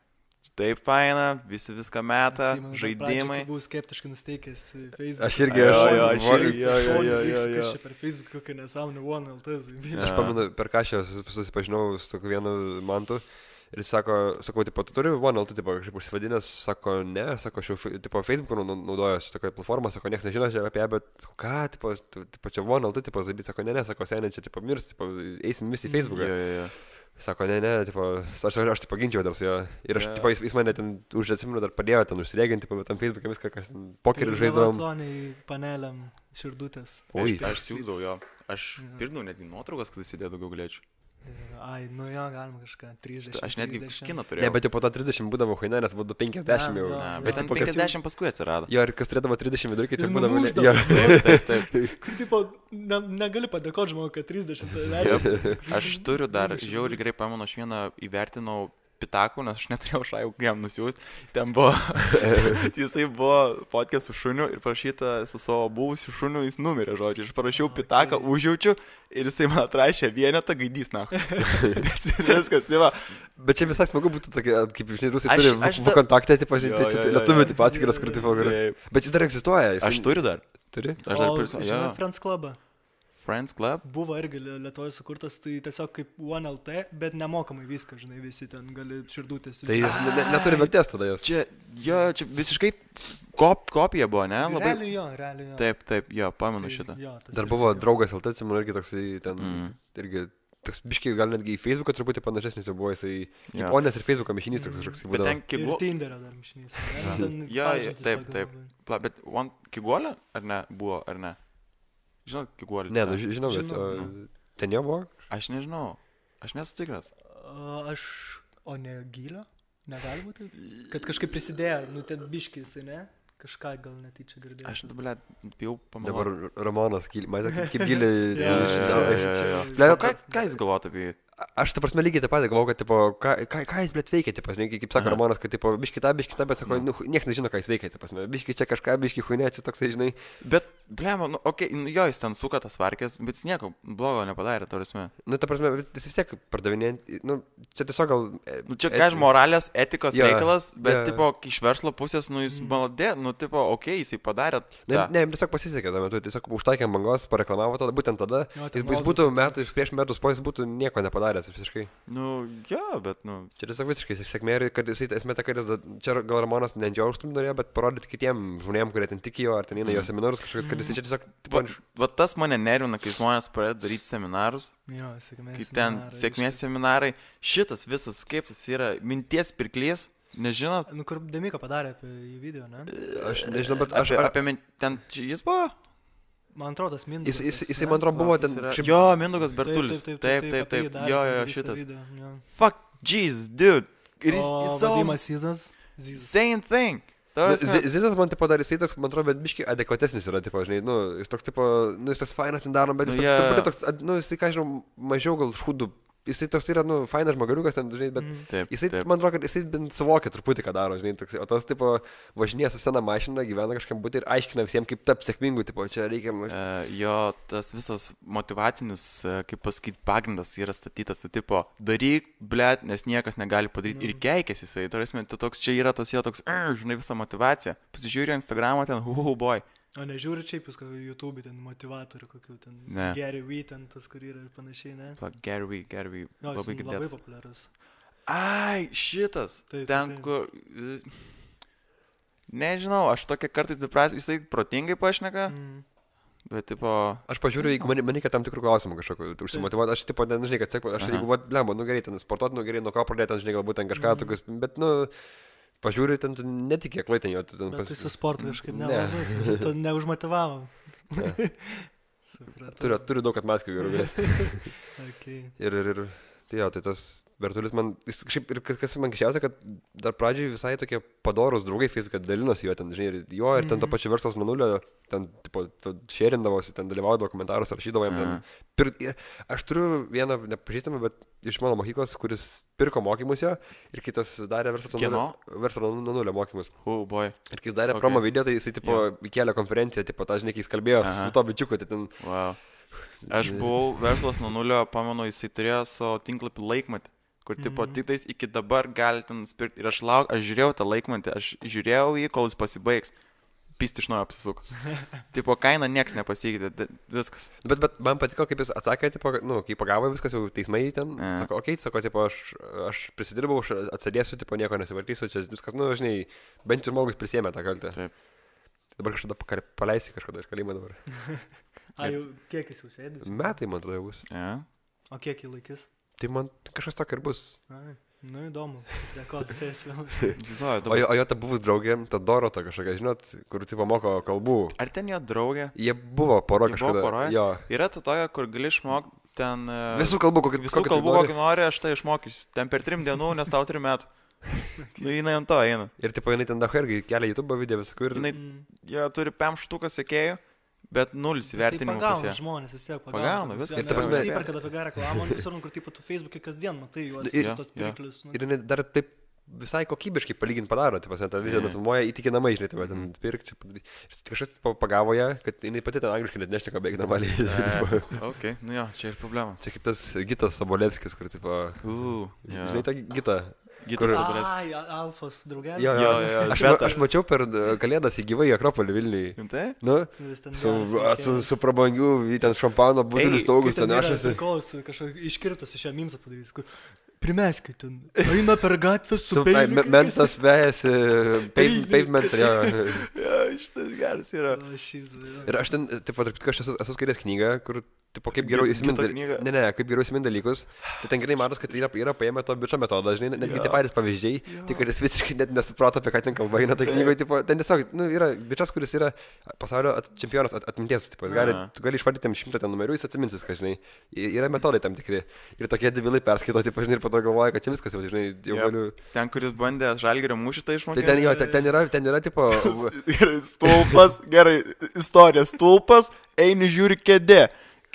Taip faina, visi viską meta, Atsimenu, žaidimai. kai Buvau skeptiškai nusteikęs į Facebook. Aš irgi, Jo, aš, jo, aš vo- irgi, jo, jo, jo, jo, jo. Aš čia per Facebook kokią nesąmonę OneLT. Aš pamenu, per ką aš susipažinau su tokiu vienu mantu. Ir jis sako, sakau, tipo, tu turi OneLT, tipo, kažkaip užsivadinęs, sako, ne, sako, aš jau, tipo, Facebook'u nau- naudoju šitokią platformą, sako, niekas nežino čia apie ją, bet, sako, ką, tipo, tu- tipo čia OneLT, tipo, zaibit, sako, ne, ne, sako, seniai čia, tipo, mirs, tipo, eisim visi į Jo, Facebook'ą. jo, jo. Sako, ne, ne, tipo, aš, aš tipo ginčiau dar su juo. Ir aš, Jo. tipo, jis, jis mane ten už atsimenu dar padėjo ten užsireginti, tipo, bet tam Facebook'e viską, kas ten pokerį žaiddavom. Ploniai paneliam širdutės. Oi. Aš, aš siūlau jo. Aš pirkdavau netgi nuotraukas, kad įsidėtų daugiau galėčiau. Ai, nu jo, galima kažką. 30. Aš netgi 30. skiną turėjau. Ne, bet jau po to 30 būdavo huina, nes būdavo 50 jau. jo, Na, jo. bet ten tipo, kas jau- 50 paskui atsirado. Jo, ir kas turėdavo 30 vidurkį, čia Ir būdavo. numušdavo. Jo. Taip, taip, taip. (laughs) Kur, tipo, ne, negali padėkoti žmogui, kad 30. tai. Aš turiu dar, Dvidešim žiauri gerai pamenu, aš vieną įvertinau pitakų, nes aš neturėjau šajų jam nusiųsti. Ten buvo, (laughs) jisai buvo podcast su šuniu ir parašyta su savo buvusiu šuniu, jis numirė, žodžiu. Aš parašiau pitaką, užjaučiu ir jisai man atrašė vienetą gaidys, na. (laughs) Viskas, tai va. Bet čia visai smagu būtų, tokia, kaip žinai, rusai Aš- turi aš ta- kontaktą, tai pažinti, tai čia lietuvių, jo. tai atskiras, kur yra. Taip. Bet jis dar egzistuoja. Jis Aš turiu dar. Turi? Aš dar turiu. Jo. Žinai, Friends Club. Friends Club. Buvo irgi Lie- Lietuvoje sukurtas, tai tiesiog kaip OneLT, bet nemokamai viską, žinai, visi ten gali širdutės. Tai jis ne, ne, neturi vertės tada jos. Čia, jo, čia visiškai kop, kopija buvo, ne? Labai. Realiai jo, realiai jo. Taip, taip, jo, pamenu Tai šitą. jo, Dar buvo jo. draugas LT, atsimenu, irgi toksai ten, Mm. irgi toks biškiai gal netgi į Facebooką truputį panašesnis jau buvo, jisai Jo. Japonės ir Facebooką mišinys toks kažkoks Bet ten būdavo. Ir. Tinderio dar mišinys. (laughs) Jo, pažintys taip, taip. Pla, bet one kiguolė, ar ne, buvo, ar ne? Žinot, kiguolė. Ne, nu ži- žinau, bet Žinau, o, nu. ten jo buvo. Aš nežinau. Aš nesu tikras. Aš, o ne gilio? Negali būti? Kad kažkaip prisidėjo, nu ten biškis, ne? Kažką gal netyčia girdėjau. Aš dabar jau pamatau. Dabar Romanas, matė, kaip, giliai. (laughs) Ble, ką, ką jis galvotų apie jį? Aš, ta prasme, lygiai tą patį galvoju, kad, tipo, ką, ką, ką jis, blėt, veikia, tipo, žinai, kaip sako. Romanas, kad, tipo, biški tą, biški tą, bet, sako, Nu. niekas nežino, ką jis veikia, tipo, prasme, biški čia kažką, biški huinė, čia toksai, žinai. Bet, blema, nu, okei, okay, nu, jo, jis ten suka tas varkės, bet jis nieko blogo nepadarė, tarsi. Nu, ta prasme, jis vis tiek pardavinėjant, nu, čia tiesiog gal... e, Nu, čia, et- ką, moralės, etikos Jo, reikalas, bet, jo. tipo, iš verslo pusės, nu, jis Mm. maladė, nu, tipo, okei, okay, jisai padarė. Ne, ne, jam tiesiog pasisekė, tuo metu tiesiog užtaikė bangos, pareklamavo tada, būtent tada. Jo, Jis, jis būtų metais, prieš metus po jis būtų nieko nepadaręs visiškai. Nu, jo, bet, nu, Čia tiesiog visiškai sėkmė ir kad jisai esmė ta, kad jis, čia gal Ramonas ne jo užstum norėjo, bet parodyti kitiem žmonėm, kurie ten tikėjo, ar ten eina į jo Mhm. seminarus kažkokius, kad jisai čia tiesiog... va, tipo, va tas mane nervina, kai žmonės pradeda daryti seminarus, Jo, sėkmės. kai ten seminarai, sėkmės seminarai, šitas visas, kaip tas yra, minties pirklys, nežinot, Nu, kur Demika padarė apie jį video, ne? Aš nežinau, bet aš... apie, aš apie ten jis buvo? Man atrodo, tas Mindaugas. Jis, jis, jisai, man atrodo, buvo ten... Yra- Jo, Mindaugas Bertulis. Taip, taip, taip, jį taip. darė Jo, jo, šitas. video, jo. Fuck, jeez, dude. Ir jis, jis savo... Vadimas Zizas. Same thing. Zizas man tipo dar jisai toks, man atrodo, bet biški adekvatesnis yra, tipo, žinai, nu, jis toks, tipo, nu, jis tas fainas ten daro, bet jis Nu, toks, jo. toks, ad- nu, jisai, ką žinau, mažiau gal šūdų, jisai toks yra, nu, fainas žmogaliukas ten, žinai, bet Mhm. Taip, Jisai, taip. man atrodo, kad jisai bent suvokia truputį, ką daro, žinai, toks, o tas, tipo, važinėja su sena mašina, gyvena kažkam būti ir aiškina visiems, kaip tapti sėkmingu, tipo, čia reikia... E, jo tas visas motivacinis, e, kaip pasakyti, pagrindas yra statytas, tai tipo, daryk, blėt, nes niekas negali padaryti. Ir Mhm. keikėsi jisai, tarsi, tu toks čia yra tas jo toks, "Arr", žinai, visa motivacija. Pasižiūrėjau Instagramą ten, hu, boy. O nežiūri čia jūs kokio YouTube, ten motivatorių, kokių ten. Ne. Gary Vee, ten tas, kur yra ir panašiai, ne? Pa, Gary, Gary, Jo, jis labai labai girdėtas. populiarus. Ai, šitas. Taip, ten, taip. kur... Nežinau, aš tokia kartais dviprasme, jisai protingai pašneka, Mm. bet tipo... Aš pažiūriu, jeigu man, man reikia tam tikrų klausimų kažkokiu, užsimotivuoti, aš tipo, ne, žinai, kad, sėk, aš Aha. jeigu, vat, blemba, nu gerai, ten sportuoti, nu gerai, nuo ko pradėti, ten, žinai, galbūt ten kažką Mhm. tokius, bet, nu, pažiūriu, ten tu netikėk klaitin jo, ten Bet tai su pas... sportu kažkaip Ne. nelabai. tai To neužmotivavom. Ne. (laughs) Turiu, turiu daug atmaskų gerų. (laughs) Okay. Ir, ir, ir, tai jo, tai tas Bertulis man, jis kažkaip, ir kas, man kešiausia, kad dar pradžiai visai tokie padorus draugai Facebook'e dalinosi jo, ten, žinai, ir jo, ir ten to Mhm. pačio verslas nuo nulio, ten, tipo, šerindavosi, ten dalyvaudavo komentarus, rašydavo jam ten. Pir, ir aš turiu vieną nepažįstamą, bet iš mano mokyklos, kuris pirko mokymus jo, ir kitas darė verslo nuo nulio- mokymus. Oh, boy. Ir kai jis darė Okay. promo video, tai jisai, tipo, įkėlė konferenciją, tipo, tą, žinai, kai jis kalbėjo Aha. su to bičiuku, tai ten... Wow. Aš buvau verslas nuo nulio, pamenu, jisai turėjo savo tinklapį laikmatį, kur tipo Mhm. tik tais iki dabar gali ten spirti. Ir aš lauk, aš žiūrėjau tą laikmatį, aš žiūrėjau jį, kol jis pasibaigs. Pisti iš naujo apsisuko. (laughs) tipo kaina nieks nepasikeitė, viskas. Bet, bet man patiko, kaip jis atsakė, tipo, nu, kai pagavo viskas jau teismai ten, E. sako, okei, okay, sako, tipo, aš, aš prisidirbau, aš atsėdėsiu, tipo, nieko nesivartysiu, čia viskas, nu, žinai, bent jau žmogus prisėmė tą kaltę. Taip. Dabar kažkada paleisi kažkada iš kalėjimo dabar. (laughs) A, jau kiek jis jau sėdi? Metai, man atrodo, bus. Ja. O kiek jį laikys? Tai man kažkas tokio ir bus. Ai, nu įdomu. Prie ko (laughs) sėsi vėl? Visojo, O dabar. jo, o jo ta buvus draugė, ta Dorota kažkokia, žinot, kur, tipo, moko kalbų. Ar ten jo draugė? Jie buvo poro buvo kažkada. pora? Jo. Yra ta tokia, kur gali išmokti ten... e, Visų kalbų, kokį Visų kalbų, kokį nori, aš tai išmokysiu. Ten per trim dienų, nes tau trim metų. (laughs) Nu, jinai ant to eina. Ir, tipo, jinai ten daug irgi kelia YouTube video visų kur. Jinai Mm. jie turi pem štuką sekėjų, bet nulis Tai įvertinimų pagauna pusė. žmonės vis tiek Pagauna, pagauna. viskas, ta prasme- Įsiperka tą pigią reklamą, nu, (laughs) visur, kur tipo tu Facebook'e kasdien matai juos, Ir- tos pirklius. Nu. Ir dar taip visai kokybiškai palyginti padaro, tai pasant, tą viziją Mhm. nufilmuoja įtikinamai, žinai, tai va, ten pirkti. Ir kažkas pa- pagavo ją, kad jinai pati ten angliškai net nešneka beveik normaliai. E, (laughs) ok, nu jo, čia ir problema. Čia kaip tas Gitas Sabolevskis, kur, tipo, Uh, žinai, tą Gitą. Gitas kur- Sabolevskis. Ai, a- Alfos draugelis. Jo, Jo, jo, Aš, aš mačiau per kalėdas į gyvai Akropolį Vilniui. Rimtai? Nu, ten su, su, su prabangiu, ten šampano, butelius Kaip taugus, ten nešasi. kažkas iškirtus iš ją mimsą padarys, kur primeskit ten. Eina per gatvę su Su peiliu. me- mentas vejasi, Peiliu. pavement, jo. (laughs) Jo, šitas geras yra. Ir aš ten, tipo, tarp kitko, aš esu, esu skaitęs knygą, kur, tipo, kaip geriau įsiminti. knygą? Ne, ne, kaip geriau įsiminti dalykus. Tai ten gerai matos, kad yra, yra paėmę to bičio metodą, žinai, netgi tie patys pavyzdžiai. Tik, kad jis visiškai net nesuprato, apie ką ten kalba eina, tai knygoje, tipo, ten tiesiog, nu, yra bičias, kuris yra pasaulio at, čempionas at, atminties, tipo, jis gali, tu gali išvardyti jam šimtą ten numerių, jis atsimins viską, žinai. I- Yra metodai tam tikri. Ir tokie debilai perskaito, tipo, žinai, ir to galvoja, kad čia viskas jau, žinai, jau Jep. galiu. Ten, kuris bandė žalgerio mūšį, tai Tai išmokė. ten jo, ten, ten yra, ten yra, tipo, (laughs) Gerai, stulpas, gerai, istorija, stulpas, eini žiūri kėdė.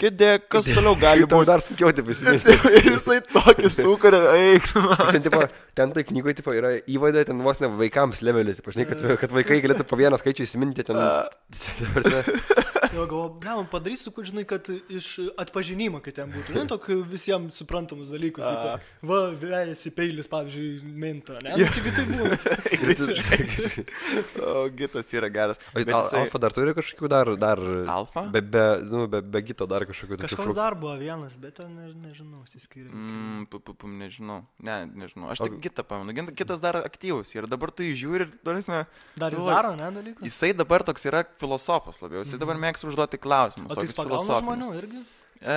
Kėdė, kas toliau gali (laughs) būti. dar sunkiau, taip įsiminti. Ir jisai tokį (laughs) sukuria, eik. Ten, tipo, ten tai knygoje tipo, yra įvadai ten vos ne vaikams levelis, tipo, žinai, kad, kad vaikai galėtų po vieną skaičių įsiminti ten. Jo, galvoju, ne, man padarysiu, kur žinai, kad iš atpažinimo, kad ten būtų, ne, tokių visiems suprantamus dalykus. A. ypač, Va, vėjasi peilis, pavyzdžiui, minta, ne? Nu, Taigi tai buvo. O, gitas yra geras. O Bet Al, jisai- Alfa dar turi kažkokių dar, dar Alfa? Be, be, nu, be, be gito dar kažkokių Kažkoks dar buvo vienas, bet ten, ne, nežinau, įsiskyrė. Mm, pu, pu, pu, nežinau. Ne, nežinau. Aš O- tik kitą pamenu. Kitas dar aktyvus. Ir dabar tu jį žiūri ir, darysime, Dar jis daro, ne, dalykus? jisai dabar toks yra filosofas labiau. Jisai dabar mėgsta užduoti klausimus. O tai pagauna žmonių irgi? E,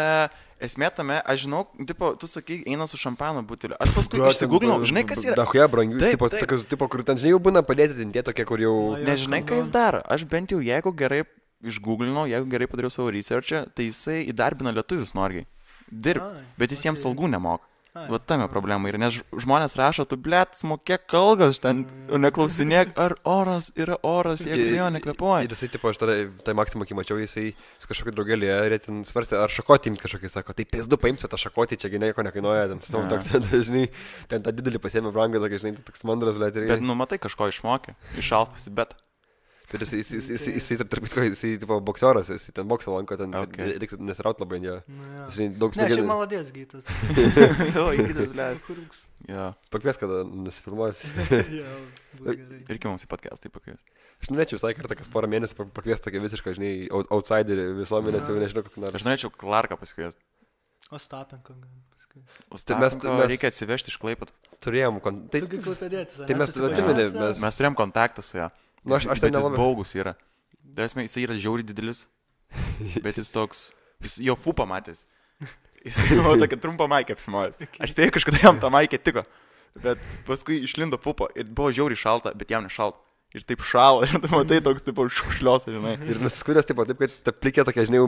esmė tame, aš žinau, tipo, tu sakai, eina su šampano buteliu. Aš paskui išsigūglinau, žinai, kas yra. Dahuja brangių, Taip, tipo, taip. tokius, tipo, kur ten, žinai, jau būna padėti ten tie tokie, kur jau... O, jo. Nežinai, ką jis daro. Aš bent jau, jeigu gerai išgooglinau, jeigu gerai padariau savo researchą, tai jisai įdarbina lietuvius norgiai. Dirb. Bet jis jiems okei. algų nemoka. Va tame problema yra, nes žmonės rašo, tu blėt, smokėk kalgas ten, o neklausinėk, ar oras yra oras, jeigu jo nekvepuoja. Ir jisai, tipo, aš tada, tai maksimum, kai mačiau, jisai su kažkokiu draugelį, ir ten svarstė, ar šakotį imti kažkokį, sako, tai pėsdu paimsiu tą šakotį, čia nieko nekainuoja, ten, savo, toks, ten, žinai, ten tą didelį pasėmė brangą, tokia, žinai, toks mandras, bet ir... Bet nu matai, kažko išmokė. Iš alfas, bet. Bet jis, jis, jis, jis, jis, jis tarp kitko, jis, jis, tipo, boksioras, jis ten boksą lanko, ten Okay. reiktų nesiraut labai, ne. Nu, jo. Žinai, daug Ne, šiaip smegenų. maladės gytas. jo, (laughs) įgytas, ble. Kurks. Jo. Pakvies, kada nusifilmuoti. (laughs) Jo, būtų gerai. Irgi mums į podcastą pakvies. Aš norėčiau visai kartą, kas porą mėnesių pa- pakviesti tokį visišką, žinai, out- outsiderį visuomenės, jau nežinau, kokį nors. Aš norėčiau Klarką pasikviesti. O paskui. O Tai mes- mes- reikia atsivežti iš Klaipėd. Turėjom, kon... tai, tai mes atsimeni, mes- Mes turėjom kontaktą su juo. Nu, aš- aš ten bet jis nelabai- baugus yra. Dasme, jis yra žiauri didelis, (laughs) bet jis toks, jis jo fu pamatęs. Jis (laughs) buvo tokia trumpa maikė apsimojęs. Aš spėjau, kažkada jam tą maikę tiko. Bet paskui išlindo pupo ir buvo žiauri šalta, bet jam nešalta. Ir taip šalo, ir tu matai toks, tipo, šušlios, žinai. Ir nusiskūręs, taip, taip, kad ta plikė tokia, žinai,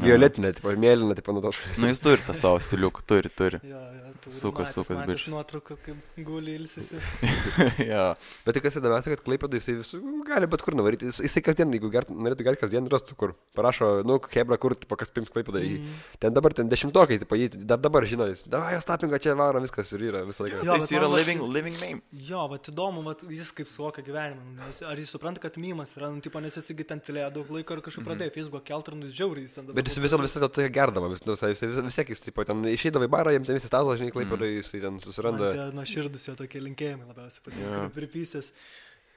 violetinė, taip, mėlyna, taip, nu, Nu, jis turi tą savo stiliuką, turi, turi. Jo, jo, tu Sukas, sukas, bičas. nuotrauką, kaip guli ilsisi. (laughs) jo. Bet tai kas įdomiausia, kad klaipėdai jisai visų gali bet kur nuvaryti. Jis, jisai kasdien, jeigu gert, norėtų gerti kasdien, rastų kur. Parašo, nu, hebra, kur, tipo, kas pims klaipėdai. Mm. Ten dabar, ten dešimtokai, tipo, jį dar dabar žino, jis, davai, stapinga čia varo, viskas ir yra visą laiką. Jo, Tai bet jis yra living, living name. Jo, va įdomu, va jis kaip suvokia gyvenimą. Nes Ar jis supranta, kad mymas yra, nu, tipo, nes jis irgi ten tylėjo daug laiko ir kažkaip pradėjo Facebook'o kelti ir nu, žiauriai jis ten dabar. Bet jis visą visą tą gerdavo, vis, nu, jis vis, vis tiek, jis, tipo, ten išeidavo į barą, jam ten visi stazo, žinai, klaipėdai, jisai ten susiranda. Nuo širdus jo tokie linkėjimai labiausiai patinka. Yeah. Pripysės.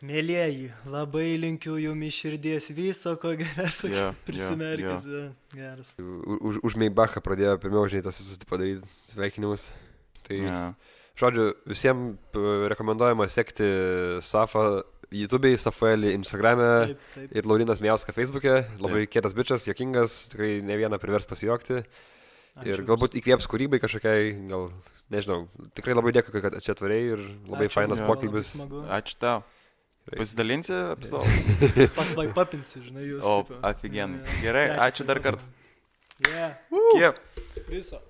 Mėlėjai, labai linkiu jums iš širdies viso, ko geriausio. Jo, Prisimerkęs. jo, Geras. U- Už, už Meibachą pradėjo pirmiau, žinai, tos visus padaryti sveikinimus. Tai, Jo. žodžiu, visiems rekomenduojama sekti Safą YouTube'ai, Safaelį Instagram'e. Taip, taip. Ir Laurinas Miauska Facebook'e, labai kietas bičias, jokingas, tikrai ne vieną privers pasijokti. Ačiū Ir jums. galbūt įkvėps kūrybai kažkokiai, gal, nežinau, tikrai labai dėkui, kad čia atvariai ir labai Ačiū fainas jums, Jo. pokalbis. labai smagu. Ačiū tau. Gerai. Pasidalinsi epizodą. Pasvaipapinsiu, žinai, jūs. O, tipo. aфиген. Jo, jo. Gerai, Trečias ačiū dar epizodas. kartą. Yeah, Kiek? viso.